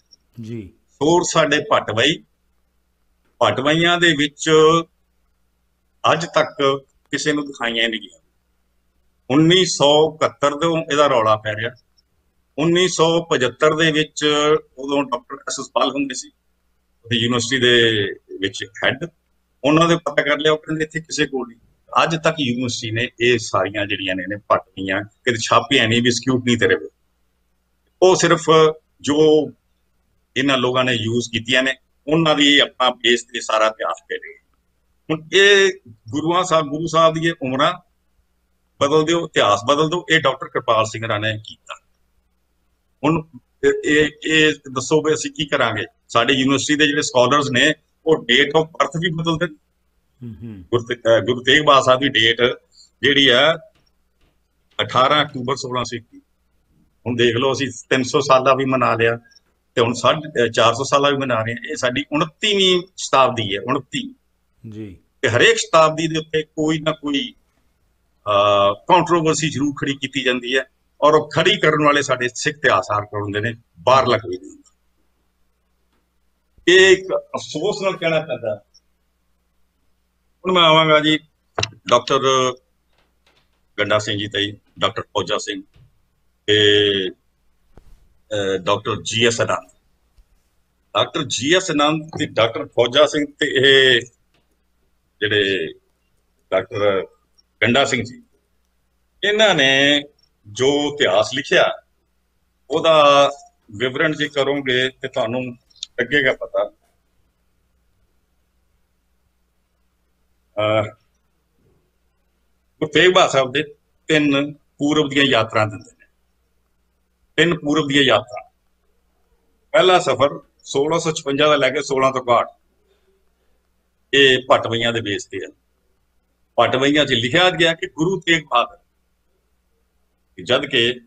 ਜੀ। ਹੋਰ ਸਾਡੇ ਪਟਵਈ ਪਟਵਈਆਂ ਦੇ ਵਿੱਚ ਅੱਜ ਤੱਕ ਕਿਸੇ ਨੂੰ ਦਿਖਾਈਆਂ ਨਹੀਂ ਗਈਆਂ 1971 ਤੋਂ ਇਹਦਾ ਰੌਲਾ ਪੈ ਰਿਹਾ। 1975 ਦੇ ਵਿੱਚ ਉਦੋਂ ਡਾਕਟਰ ਐਸ ਐਸ ਪਾਲ ਹੁੰਦੇ ਸੀ। ਯੂਨੀਵਰਸਿਟੀ ਦੇ ਵਿੱਚ ਹੈੱਡ ਉਹਨਾਂ ਦੇ ਪਤਾ ਕਰ ਲਿਆ ਉਹ ਕਹਿੰਦੇ ਇੱਥੇ ਕਿਸੇ ਕੋਲ ਨਹੀਂ। ਅੱਜ ਤੱਕ ਯੂਨੀਵਰਸਿਟੀ ਨੇ ਇਹ ਸਾਰੀਆਂ ਜਿਹੜੀਆਂ ਨੇ ਨੇ ਪਟਵੀਆਂ ਕਿਤੇ ਛਾਪੀਆਂ ਨਹੀਂ ਵੀ ਸਕਿਊਟ ਨਹੀਂ ਤੇਰੇ ਕੋਲ। ਉਹ ਸਿਰਫ ਜੋ ਇਹਨਾਂ ਲੋਕਾਂ ਨੇ ਯੂਜ਼ ਕੀਤੀਆਂ ਨੇ, ਉਹਨਾਂ ਦੀ ਆਪਣਾ ਬੇਸ ਤੇ ਸਾਰਾ ਇਤਿਹਾਸ ਪੈ ਰਿਹਾ। ਹੁਣ ਇਹ ਗੁਰੂਆਂ ਸਾਹਿਬ, ਗੁਰੂ ਸਾਹਿਬ ਦੀ ਇਹ ਉਮਰਾਂ ਬਦਲ ਦਿਓ, ਇਤਿਹਾਸ ਬਦਲ ਦਿਓ, ਇਹ ਡਾਕਟਰ ਕਿਰਪਾਲ ਸਿੰਘ ਰਾ ਨੇ ਕੀਤਾ। ਹੁਣ ਇਹ ਇਹ ਦੱਸੋ ਵੀ ਅਸੀਂ ਕੀ ਕਰਾਂਗੇ? ਸਾਡੇ ਯੂਨੀਵਰਸਿਟੀ ਦੇ ਜਿਹੜੇ ਸਕਾਲਰਸ ਨੇ ਉਹ ਡੇਟ ਆਫ ਬਰਥ ਵੀ ਬਦਲਦੇ ਨੇ। ਹੂੰ ਹੂੰ। ਗੁਰੂ ਤੇਗ ਬਹਾਦਰ ਸਾਹਿਬ ਦੀ ਡੇਟ ਜਿਹੜੀ ਆ 18 ਅਕਤੂਬਰ 1621 ਹੁਣ ਦੇਖ ਲਓ ਅਸੀਂ 300 ਸਾਲਾ ਵੀ ਮਨਾ ਲਿਆ ਤੇ ਹੁਣ ਸਾਢੇ ਅਹ 400 ਸਾਲਾ ਵੀ ਮਨਾ ਰਹੇ ਹਾਂ। ਇਹ ਸਾਡੀ 29ਵੀਂ ਸ਼ਤਾਬਦੀ ਹੈ 29 ਜੀ। ਤੇ ਹਰੇਕ ਸ਼ਤਾਬਦੀ ਦੇ ਉੱਤੇ ਕੋਈ ਨਾ ਕੋਈ ਕੰਟਰੋਵਰਸੀ ਜ਼ਰੂਰ ਖੜੀ ਕੀਤੀ ਜਾਂਦੀ ਹੈ ਔਰ ਉਹ ਖੜੀ ਕਰਨ ਵਾਲੇ ਸਾਡੇ ਸਿੱਖ ਇਤਿਹਾਸਕਾਰ ਹੁੰਦੇ ਨੇ ਬਾਹਰ ਨਹੀਂ ਹੁੰਦਾ। ਇਹ ਇੱਕ ਅਫਸੋਸ ਨਾਲ ਕਹਿਣਾ ਪੈਂਦਾ। ਹੁਣ ਮੈਂ ਆਵਾਂਗਾ ਜੀ, ਡਾਕਟਰ ਗੰਡਾ ਸਿੰਘ ਜੀ ਤੇ ਡਾਕਟਰ ਫੌਜਾ ਸਿੰਘ ਤੇ doctor G S Anand. Doctor G S Anand ਤੇ ਡਾਕਟਰ ਫੌਜਾ ਸਿੰਘ ਤੇ ਇਹ ਜਿਹੜੇ ਡਾਕਟਰ ਗੰਡਾ ਸਿੰਘ ਜੀ, ਇਹਨਾਂ ਨੇ ਜੋ ਇਤਿਹਾਸ ਲਿਖਿਆ, ਉਹਦਾ ਵਿਵਰਣ ਜੇ ਕਰੋਗੇ ਤੇ ਤੁਹਾਨੂੰ ਲੱਗੇਗਾ ਪਤਾ। ਗੁਰੂ ਤੇਗ ਬਹਾਦਰ ਸਾਹਿਬ ਦੇ ਤਿੰਨ ਪੂਰਬ ਦੀਆਂ ਯਾਤਰਾ ਦਿੰਦੇ ਨੇ। ਤਿੰਨ ਪੂਰਬ ਦੀਆਂ ਯਾਤਰਾ। ਪਹਿਲਾ ਸਫ਼ਰ 1656 ਦਾ ਲੈ ਕੇ 16 ਤੋਂ 62 ਇਹ ਪਟਵਈਆਂ ਦੇ ਬੇਸ ਤੇ ਹੈ ਪਟਵਈਆਂ 'ਚ ਲਿਖਿਆ ਗਿਆ ਕਿ ਗੁਰੂ ਤੇਗ ਬਹਾਦਰ ਕਿ ਜਦ ਕਿ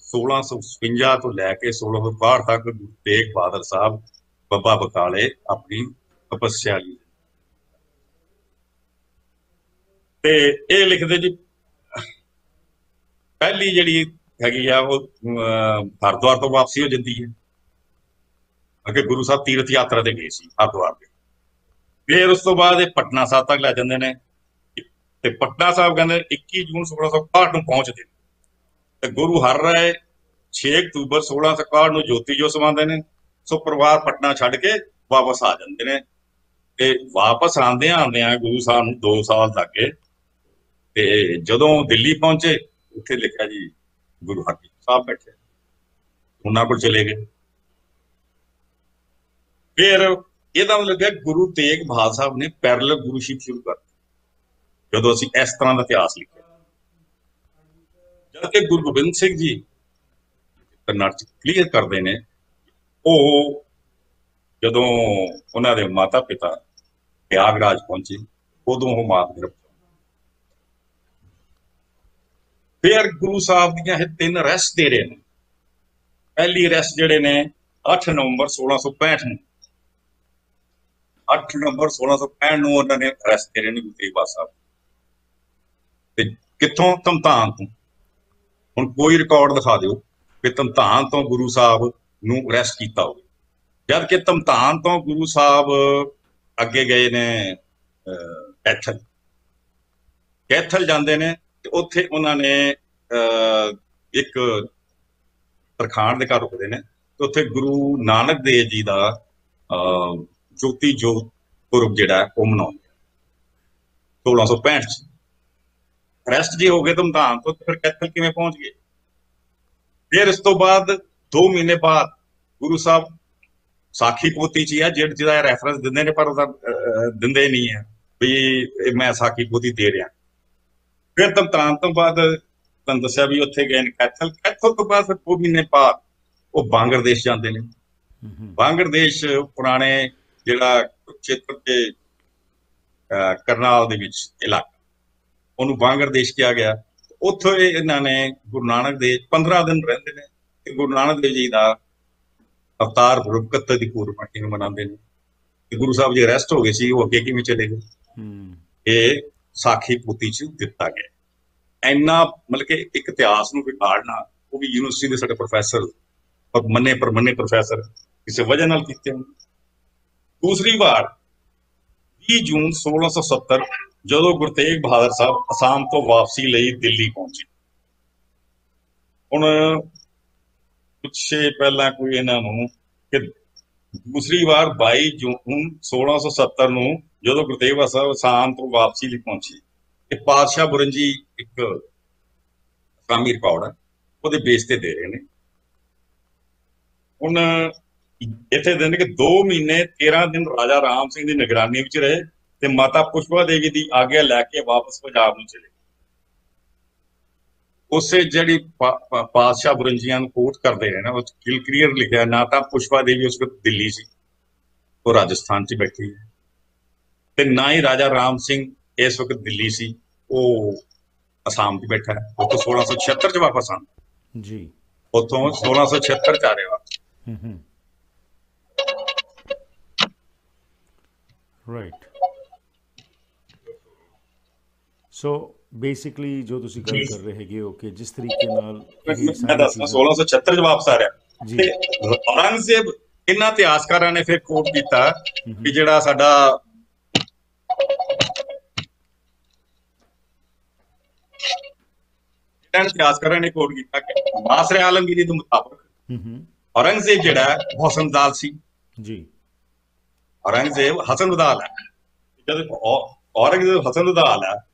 1656 ਤੋਂ ਲੈ ਕੇ 1662 ਤੱਕ ਗੁਰੂ ਤੇਗ ਬਹਾਦਰ ਸਾਹਿਬ ਬੱਬਾ ਬਕਾਲੇ ਆਪਣੀ ਤਪੱਸਿਆ ਲਈ। ਤੇ ਇਹ ਲਿਖਦੇ ਜੀ ਪਹਿਲੀ ਜਿਹੜੀ ਹੈਗੀ ਆ ਉਹ ਅਹ, ਹਰਿਦੁਆਰ ਤੋਂ ਵਾਪਸੀ ਹੋ ਜਾਂਦੀ ਹੈ। ਅੱਗੇ ਗੁਰੂ ਸਾਹਿਬ ਤੀਰਥ ਯਾਤਰਾ ਤੇ ਗਏ ਸੀ ਹਰਿਦੁਆਰ ਦੇ ਫਿਰ ਉਸ ਤੋਂ ਬਾਅਦ ਇਹ ਪਟਨਾ ਸਾਹਿਬ ਤੱਕ ਲੈ ਜਾਂਦੇ ਨੇ। ਤੇ ਪਟਨਾ ਸਾਹਿਬ ਕਹਿੰਦੇ 21 ਜੂਨ 1661 ਨੂੰ ਪਹੁੰਚਦੇ ਨੇ। ਤੇ ਗੁਰੂ ਹਰ ਰਾਏ 6 ਅਕਤੂਬਰ 1661 ਨੂੰ ਜੋਤੀ ਜੋ ਸਮਾਉਂਦੇ ਨੇ। ਸੋ ਪਰਿਵਾਰ ਪਟਨਾ ਛੱਡ ਕੇ ਵਾਪਸ ਆ ਜਾਂਦੇ ਨੇ। ਤੇ ਵਾਪਸ ਆਉਂਦੇ ਆ ਗੁਰੂ ਸਾਹਿਬ ਨੂੰ 2 ਸਾਲ ਲੱਗੇ ਤੇ ਜਦੋਂ ਦਿੱਲੀ ਪਹੁੰਚੇ, ਉੱਥੇ ਲਿਖਿਆ ਜੀ ਗੁਰੂ ਹਰਗੋਬਿੰਦ ਸਾਹਿਬ ਬੈਠੇ। ਉਹਨਾਂ ਕੋਲ ਚਲੇ ਗਏ। ਫਿਰ ਇਹਦਾ ਮਤਲਬ ਹੈ ਗੁਰੂ ਤੇਗ ਬਹਾਦਰ ਸਾਹਿਬ ਨੇ ਪੈਰਲਲ ਗੁਰੂਸ਼ਿਪ ਸ਼ੁਰੂ ਕਰ ਦਿੱਤੀ। ਜਦੋਂ ਅਸੀਂ ਇਸ ਤਰ੍ਹਾਂ ਦਾ ਇਤਿਹਾਸ ਲਿਖਿਆ। ਜਦ ਕਿ ਗੁਰੂ ਗੋਬਿੰਦ ਸਿੰਘ ਜੀ ਕਰਨਾਟਕ ਕਲੀਅਰ ਕਰਦੇ ਨੇ। ਉਹ ਜਦੋਂ ਉਹਨਾਂ ਦੇ ਮਾਤਾ ਪਿਤਾ ਪ੍ਰਯਾਗਰਾਜ ਪਹੁੰਚੇ, ਉਦੋਂ ਉਹ ਮਾਤ ਗਰਭ ਫਿਰ ਗੁਰੂ ਸਾਹਿਬ ਦੀਆਂ ਇਹ ਤਿੰਨ ਰੈਸਟ ਦੇ ਰਹੇ ਨੇ। ਪਹਿਲੀ ਰੈਸਟ ਜਿਹੜੇ ਨੇ 8 ਨਵੰਬਰ 1665 ਨੂੰ। 8 ਨਵੰਬਰ 1665 ਨੂੰ ਉਹਨਾਂ ਨੇ ਰੈਸਟ ਦੇ ਰਹੇ ਨੇ ਗੁਰੂ ਤੇਗ ਬਹਾਦਰ ਸਾਹਿਬ। ਤੇ ਕਿੱਥੋਂ? ਤਮਤਾਨ ਤੋਂ। ਹੁਣ ਕੋਈ ਰਿਕਾਰਡ ਦਿਖਾ ਦਿਓ ਕਿ ਤਮਤਾਨ ਤੋਂ ਗੁਰੂ ਸਾਹਿਬ ਨੂੰ ਰੈਸਟ ਕੀਤਾ ਹੋਵੇ। ਜਦ ਕਿ ਤਮਤਾਨ ਤੋਂ ਗੁਰੂ ਸਾਹਿਬ ਅੱਗੇ ਗਏ ਨੇ ਅਹ, ਕੈਥਲ। ਕੈਥਲ ਜਾਂਦੇ ਨੇ ਤੇ ਉੱਥੇ ਉਹਨਾਂ ਨੇ ਅਹ, ਇੱਕ ਤਰਖਾਣ ਦੇ ਘਰ ਰੁਕਦੇ ਨੇ ਤੇ ਉੱਥੇ ਗੁਰੂ ਨਾਨਕ ਦੇਵ ਜੀ ਦਾ ਅਹ, ਜੋਤੀ ਜੋਤ ਪੁਰਬ ਜਿਹੜਾ ਉਹ ਮਨਾਉਂਦੇ ਆ 1665 ਚ। ਰੈਸਟ ਜੀ ਹੋ ਗਏ ਧਮਧਾਮ ਤੋਂ ਫਿਰ ਕੈਥਲ ਕਿਵੇਂ ਪਹੁੰਚ ਗਏ? ਫਿਰ ਇਸ ਤੋਂ ਬਾਅਦ 2 ਮਹੀਨੇ ਬਾਅਦ ਗੁਰੂ ਸਾਹਿਬ ਸਾਖੀ ਪੋਤੀ ਚ ਆ ਜਿਹੜਾ ਰੈਫਰੈਂਸ ਦਿੰਦੇ ਨੇ ਪਰ ਦਿੰਦੇ ਨਹੀਂ ਆ ਵੀ ਮੈਂ ਸਾਖੀ ਪੋਤੀ ਦੇ ਰਿਹਾ। ਫਿਰ ਧਮਧਾਮ ਤੋਂ ਬਾਅਦ ਤੁਹਾਨੂੰ ਦੱਸਿਆ ਵੀ ਉੱਥੇ ਗਏ ਨੇ ਕੈਥਲ। ਕੈਥਲ ਤੋਂ ਬਾਅਦ ਫਿਰ 2 ਮਹੀਨੇ ਬਾਅਦ ਉਹ ਬੰਗਲਾਦੇਸ਼ ਜਾਂਦੇ ਨੇ। ਬੰਗਲਾਦੇਸ਼ ਪੁਰਾਣੇ ਜਿਹੜਾ ਕੁਰੂਕਸ਼ੇਤਰ ਤੇ ਕਰਨਾਲ ਦੇ ਵਿੱਚ ਇਲਾਕਾ। ਉਹਨੂੰ ਬੰਗਲਾਦੇਸ਼ ਕਿਹਾ ਗਿਆ। ਉੱਥੇ ਇਹਨਾਂ ਨੇ ਗੁਰੂ ਨਾਨਕ ਦੇਵ 15 ਦਿਨ ਰਹਿੰਦੇ ਨੇ। ਤੇ ਗੁਰੂ ਨਾਨਕ ਦੇਵ ਜੀ ਦਾ ਅਵਤਾਰ 31 ਦੀ ਪੂਰਨਮਾਸ਼ੀ ਨੂੰ ਮਨਾਉਂਦੇ ਨੇ। ਤੇ ਗੁਰੂ ਸਾਹਿਬ ਜੀ ਅਰੈਸਟ ਹੋ ਗਏ ਸੀ ਉਹ ਅੱਗੇ ਕਿਵੇਂ ਚਲੇ ਗਏ? ਹੂੰ। ਇਹ ਸਾਖੀ ਪੋਤੀ ਚ ਦਿੱਤਾ ਗਿਆ। ਇੰਨਾ ਮਤਲਬ ਕਿ ਇੱਕ ਇਤਿਹਾਸ ਨੂੰ ਵਿਗਾੜਨਾ ਉਹ ਵੀ ਯੂਨੀਵਰਸਿਟੀ ਦੇ ਸਾਡੇ ਪ੍ਰੋਫੈਸਰ ਪਰ ਮੰਨੇ ਪਰ ਮੰਨੇ ਪ੍ਰੋਫੈਸਰ ਕਿਸੇ ਵਜ੍ਹਾ ਨਾਲ ਕੀਤੇ ਹੋਣ। ਦੂਸਰੀ ਵਾਰ 20 ਜੂਨ 1670 ਜਦੋਂ ਗੁਰੂ ਤੇਗ ਬਹਾਦਰ ਸਾਹਿਬ ਅਸਾਮ ਤੋਂ ਵਾਪਸੀ ਲਈ ਦਿੱਲੀ ਪਹੁੰਚੇ। ਹੁਣ ਪਿੱਛੇ ਪਹਿਲਾਂ ਕੋਈ ਇਹਨਾਂ ਨੂੰ ਕਿ ਦੂਸਰੀ ਵਾਰ 22 ਜੂਨ 1670 ਨੂੰ ਜਦੋਂ ਗੁਰਦੇਵ ਸਾਹਿਬ ਅਸਾਮ ਤੋਂ ਵਾਪਸੀ ਲਈ ਪਹੁੰਚੀ, ਤੇ ਪਾਤਸ਼ਾਹ ਬੁਰੰਜੀ ਇੱਕ ਕਾਮੀ ਰਿਕਾਰਡ ਹੈ ਉਹਦੇ ਬੇਸ ਤੇ ਦੇ ਰਹੇ ਨੇ। ਹੁਣ ਇੱਥੇ ਦਿਨ ਕਿ 2 ਮਹੀਨੇ 13 ਦਿਨ ਰਾਜਾ ਰਾਮ ਸਿੰਘ ਦੀ ਨਿਗਰਾਨੀ ਵਿੱਚ ਰਹੇ ਤੇ ਮਾਤਾ ਪੁਸ਼ਪਾ ਦੇਵੀ ਦੀ ਆਗਿਆ ਲੈ ਕੇ ਵਾਪਸ ਪੰਜਾਬ ਨੂੰ ਚਲੇ ਉਸੇ ਜਿਹੜੀ ਪਾ- ਪਾ- ਪਾਤਸ਼ਾਹ ਬੁਰੰਜੀਆਂ ਨੂੰ ਕੋਟ ਕਰਦੇ ਨੇ ਨਾ ਉਹ ਕਿਲ ਕਲੀਅਰ ਲਿਖਿਆ ਨਾ ਤਾਂ ਪੁਸ਼ਪਾ ਦੇਵੀ ਉਸ ਵਕਤ ਦਿੱਲੀ ਸੀ ਉਹ ਰਾਜਸਥਾਨ 'ਚ ਬੈਠੀ ਹੈ। ਤੇ ਨਾ ਹੀ ਰਾਜਾ ਰਾਮ ਸਿੰਘ ਇਸ ਵਕਤ ਦਿੱਲੀ ਸੀ ਉਹ ਅਸਾਮ 'ਚ ਬੈਠਾ ਹੈ। ਉਹ ਤੋਂ 1676 'ਚ ਵਾਪਸ ਆਉਂਦਾ ਜੀ। ਉੱਥੋਂ 1676 'ਚ ਆ ਰਿਹਾ ਵਾ ਹੂੰ ਹੂੰ। ਰਾਈਟ ਸੋ ਬੇਸਿਕਲੀ ਜੋ ਤੁਸੀਂ ਗੱਲ ਕਰ ਰਹੇ ਹੈਗੇ ਹੋ ਕਿ ਜਿਸ ਤਰੀਕੇ ਨਾਲ ਇਹ ਮੈਂ ਸਾਰੀ ਦੱਸਦਾ ਚੀਜ਼ਾਂ 1676 'ਚ ਵਾਪਸ ਆ ਰਿਹਾ ਤੇ ਔਰੰਗਜ਼ੇਬ ਇਹਨਾਂ ਇਤਿਹਾਸਕਾਰਾਂ ਨੇ ਫਿਰ ਕੋਟ ਕੀਤਾ ਕਿ ਜਿਹੜਾ ਸਾਡਾ ਇਹਨਾਂ ਇਤਿਹਾਸਕਾਰਾਂ ਨੇ ਕੋਟ ਕੀਤਾ ਕਿ ਮਾਸਰ ਆਲਮਗੀਰੀ ਦੇ ਮੁਤਾਬਕ ਹੂੰ ਔਰੰਗਜ਼ੇਬ ਜਿਹੜਾ ਹੈ, ਉਹ ਹਸਨਦਾਲ ਸੀ। ਜੀ। ਔਰੰਗਜ਼ੇਬ ਹਸਨਦਾਲ ਹੈ। ਜਦ ਔਰੰਗਜ਼ੇਬ ਹਸਨਦਾਲ ਹੈ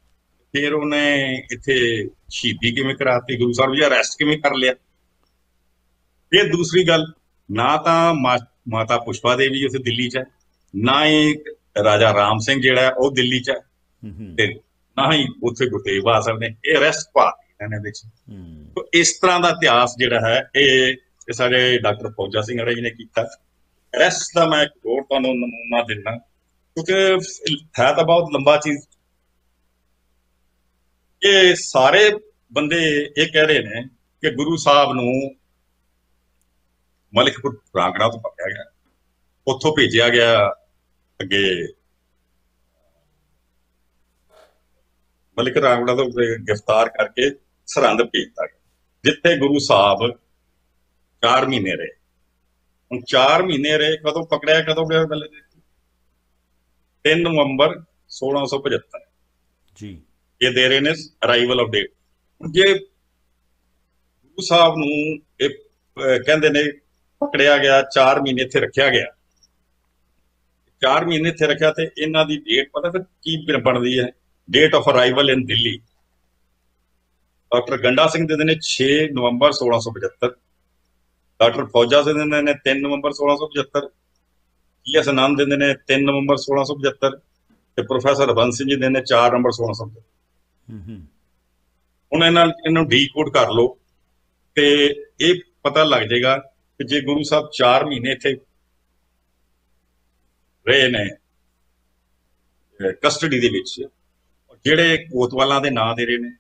ਫਿਰ ਉਹਨੇ ਇੱਥੇ ਸ਼ਹੀਦੀ ਕਿਵੇਂ ਕਰਾਤੀ ਗੁਰੂ ਸਾਹਿਬ ਜੀ ਅਰੈਸਟ ਕਿਵੇਂ ਕਰ ਲਿਆ? ਫਿਰ ਦੂਸਰੀ ਗੱਲ ਨਾ ਤਾਂ ਮਾਤਾ ਪੁਸ਼ਪਾ ਦੇਵੀ ਉੱਥੇ ਦਿੱਲੀ 'ਚ ਹੈ ਨਾ ਹੀ ਰਾਜਾ ਰਾਮ ਸਿੰਘ ਜਿਹੜਾ ਉਹ ਦਿੱਲੀ 'ਚ ਹੈ। ਤੇ ਨਾ ਹੀ ਉੱਥੇ ਬਹਾਦਰ ਸਾਹਿਬ ਨੇ ਇਹ ਅਰੈਸਟ ਪਾਤੀ ਇਹਨਾਂ ਵਿੱਚ। ਤੋ ਇਸ ਤਰ੍ਹਾਂ ਦਾ ਇਤਿਹਾਸ ਜਿਹੜਾ ਹੈ ਇਹ ਇਹ ਸਾਡੇ ਡਾਕਟਰ ਫੌਜਾ ਸਿੰਘ ਅੜਾ ਜੀ ਨੇ ਕੀਤਾ। ਰੈਸਟ ਦਾ ਮੈਂ ਇੱਕ ਹੋਰ ਤੁਹਾਨੂੰ ਨਮੂਨਾ ਦਿੰਦਾ ਕਿਉਂਕਿ ਹੈ ਤਾਂ ਬਹੁਤ ਲੰਬਾ ਚੀਜ਼ ਇਹ ਸਾਰੇ ਬੰਦੇ ਇਹ ਕਹਿ ਰਹੇ ਨੇ ਕਿ ਗੁਰੂ ਸਾਹਿਬ ਨੂੰ ਮਲਿਕਪੁਰ ਰਾਂਗੜਾ ਤੋਂ ਪਕੜਿਆ ਗਿਆ। ਉੱਥੋਂ ਭੇਜਿਆ ਗਿਆ ਅੱਗੇ ਮਲਿਕ ਰਾਂਗੜਾ ਤੋਂ ਗ੍ਰਿਫਤਾਰ ਕਰਕੇ ਸਰਹੰਦ ਭੇਜਤਾ ਗਿਆ, ਜਿੱਥੇ ਗੁਰੂ ਸਾਹਿਬ 4 ਮਹੀਨੇ ਰਹੇ। ਹੁਣ 4 ਮਹੀਨੇ ਰਹੇ, ਕਦੋਂ ਪਕੜਿਆ, ਕਦੋਂ ਗਿਆ ਪਹਿਲੇ 3 ਨਵੰਬਰ 1675 ਜੀ। ਇਹ ਦੇ ਰਹੇ ਨੇ ਅਰਾਈਵਲ ਆਫ ਡੇਟ ਜੇ ਗੁਰੂ ਸਾਹਿਬ ਨੂੰ ਇਹ ਕਹਿੰਦੇ ਨੇ, ਪਕੜਿਆ ਗਿਆ 4 ਮਹੀਨੇ ਇੱਥੇ ਰੱਖਿਆ ਗਿਆ। 4 ਮਹੀਨੇ ਇੱਥੇ ਰੱਖਿਆ ਤੇ ਇਹਨਾਂ ਦੀ ਡੇਟ ਪਤਾ ਫਿਰ ਕੀ ਬਣਦੀ ਹੈ? Date of arrival in Delhi doctor Ganda Singh ਦੇ ਨੇ 6 ਨਵੰਬਰ 1675 ਡਾਕਟਰ ਫੌਜਾ ਸਿੰਘ ਦੇ ਨੇ 3 ਨਵੰਬਰ 1675 ਜੀਐਸ ਆਨੰਦ ਦਿੰਦੇ ਨੇ 3 ਨਵੰਬਰ 1675 ਤੇ ਪ੍ਰੋਫੈਸਰ ਹਰਬੰਸ ਸਿੰਘ ਜੀ ਦਿੰਦੇ ਨੇ 4 ਨਵੰਬਰ 1675 ਹੂੰ ਹੂੰ ਹੁਣ ਇਹਨਾਂ ਇਹਨੂੰ ਡੀਕੋਡ ਕਰ ਲਓ ਤੇ ਇਹ ਪਤਾ ਲੱਗ ਜਾਏਗਾ ਕਿ ਜੇ ਗੁਰੂ ਸਾਹਿਬ 4 ਮਹੀਨੇ ਇੱਥੇ ਰਹੇ ਨੇ ਕਸਟਡੀ ਦੇ ਵਿੱਚ ਜਿਹੜੇ ਕੋਤਵਾਲਾਂ ਦੇ ਨਾਂ ਦੇ ਰਹੇ ਨੇ